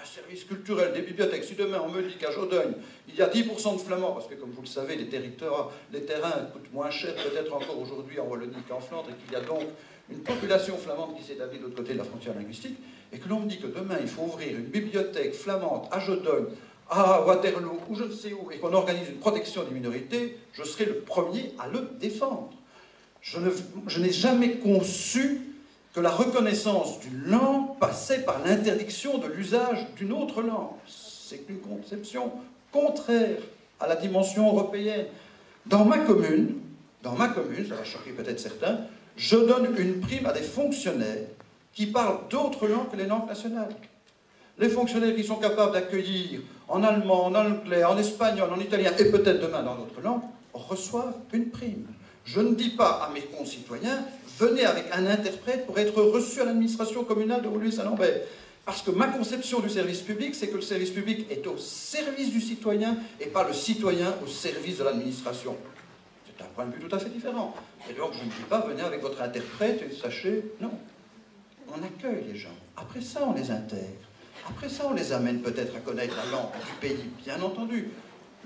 Un service culturel, des bibliothèques. Si demain on me dit qu'à Jodogne, il y a 10% de flamands, parce que comme vous le savez, les, territoires, les terrains coûtent moins cher peut-être encore aujourd'hui en Wallonie qu'en Flandre, et qu'il y a donc une population flamande qui s'établit de l'autre côté de la frontière linguistique, et que l'on me dit que demain il faut ouvrir une bibliothèque flamande à Jodogne à Waterloo ou je ne sais où, et qu'on organise une protection des minorités, je serai le premier à le défendre. Je n'ai jamais conçu que la reconnaissance d'une langue passait par l'interdiction de l'usage d'une autre langue. C'est une conception contraire à la dimension européenne. Dans ma commune, dans ma commune, ça va choquer peut-être certains, je donne une prime à des fonctionnaires qui parlent d'autres langues que les langues nationales. Les fonctionnaires qui sont capables d'accueillir en allemand, en anglais, en espagnol, en italien et peut-être demain dans d'autres langues, reçoivent une prime. Je ne dis pas à mes concitoyens, venez avec un interprète pour être reçu à l'administration communale de Woluwe-Saint-Lambert. Parce que ma conception du service public, c'est que le service public est au service du citoyen et pas le citoyen au service de l'administration. C'est un point de vue tout à fait différent. Et donc je ne dis pas, venez avec votre interprète et sachez, non. On accueille les gens. Après ça, on les intègre. Après ça, on les amène peut-être à connaître la langue du pays, bien entendu.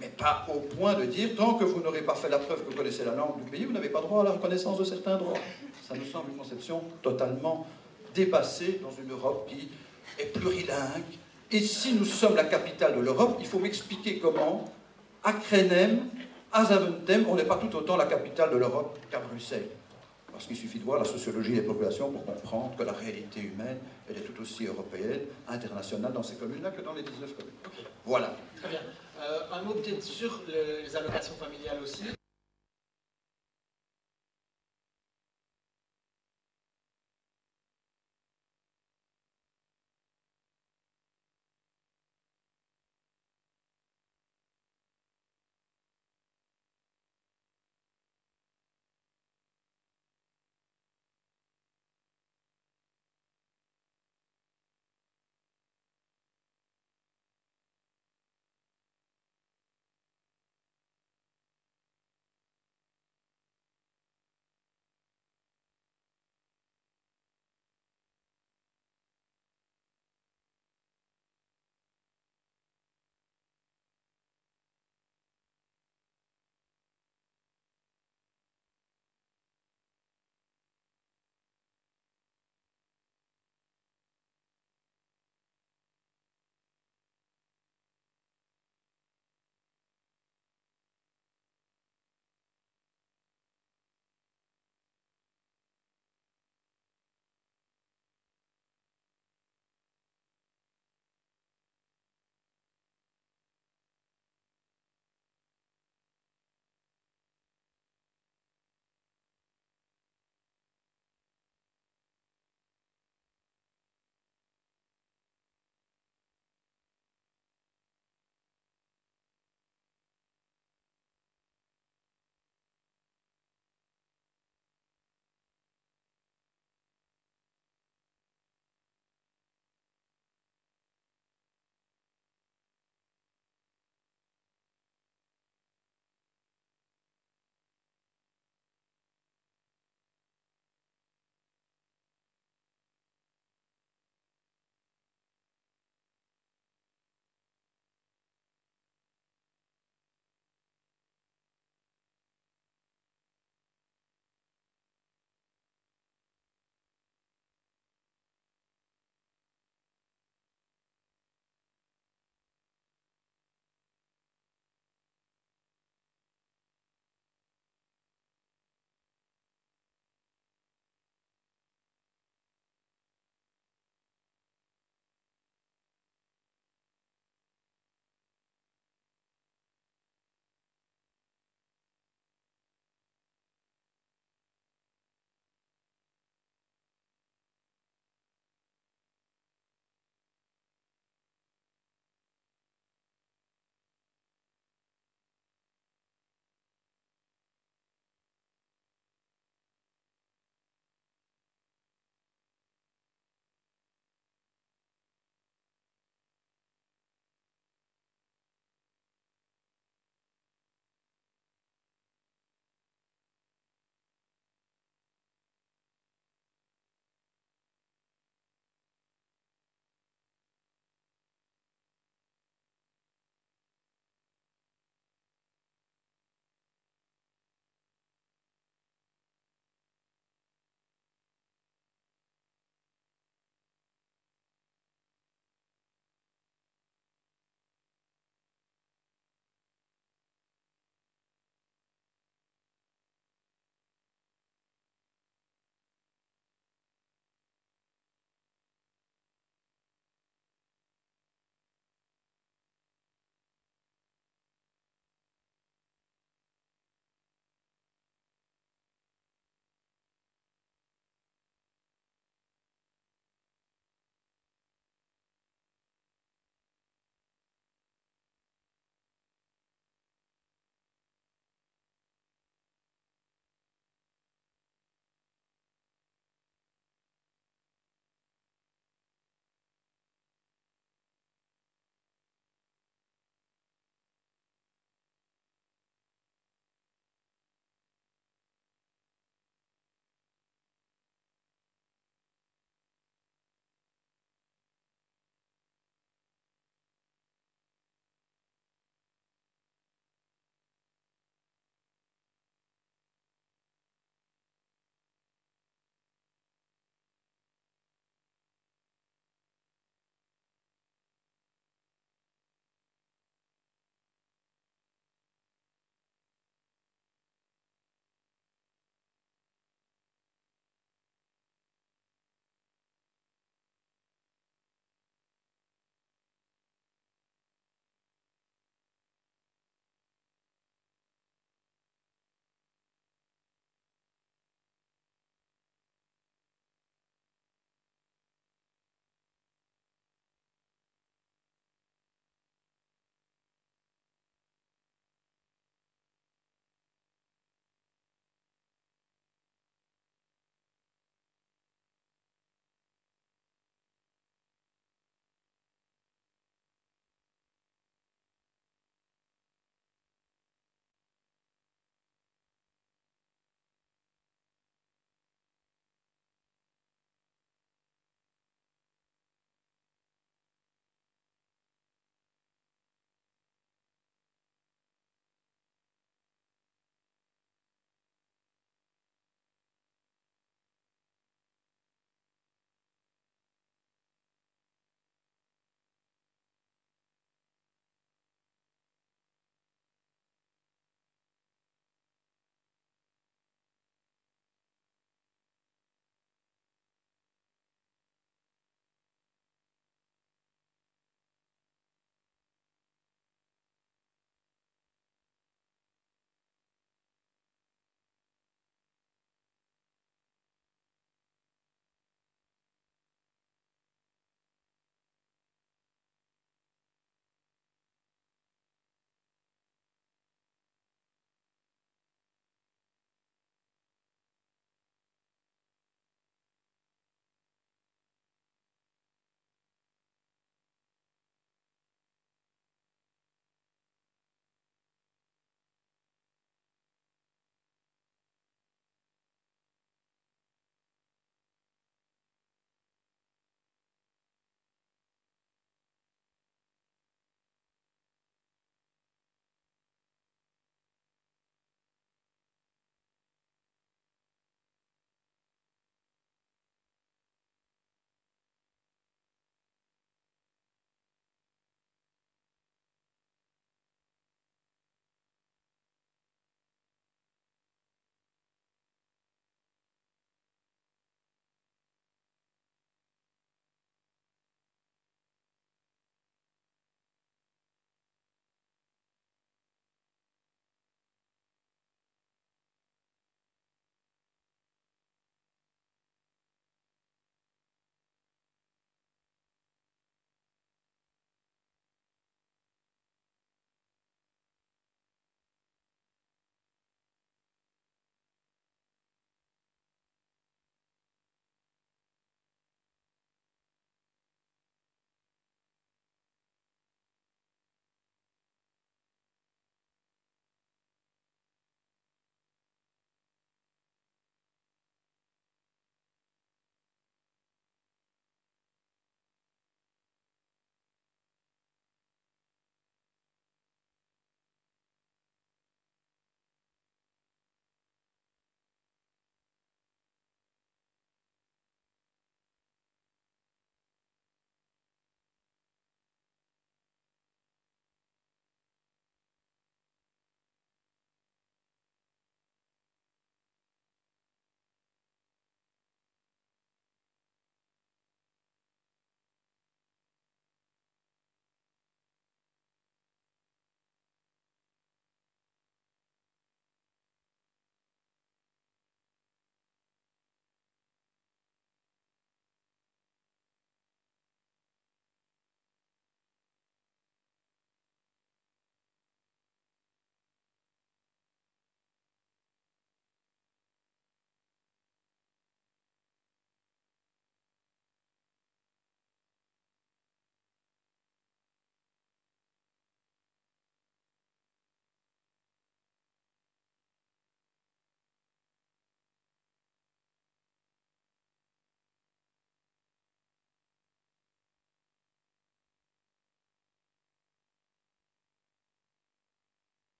Mais pas au point de dire, tant que vous n'aurez pas fait la preuve que vous connaissez la langue du pays, vous n'avez pas droit à la reconnaissance de certains droits. Ça nous semble une conception totalement dépassée dans une Europe qui est plurilingue. Et si nous sommes la capitale de l'Europe, il faut m'expliquer comment, à Krenem, à Zaventem, on n'est pas tout autant la capitale de l'Europe qu'à Bruxelles. Parce qu'il suffit de voir la sociologie des populations pour comprendre que la réalité humaine, elle est tout aussi européenne, internationale dans ces communes-là que dans les 19 communes. Voilà. Très bien. Euh, un mot peut-être sur les allocations familiales aussi.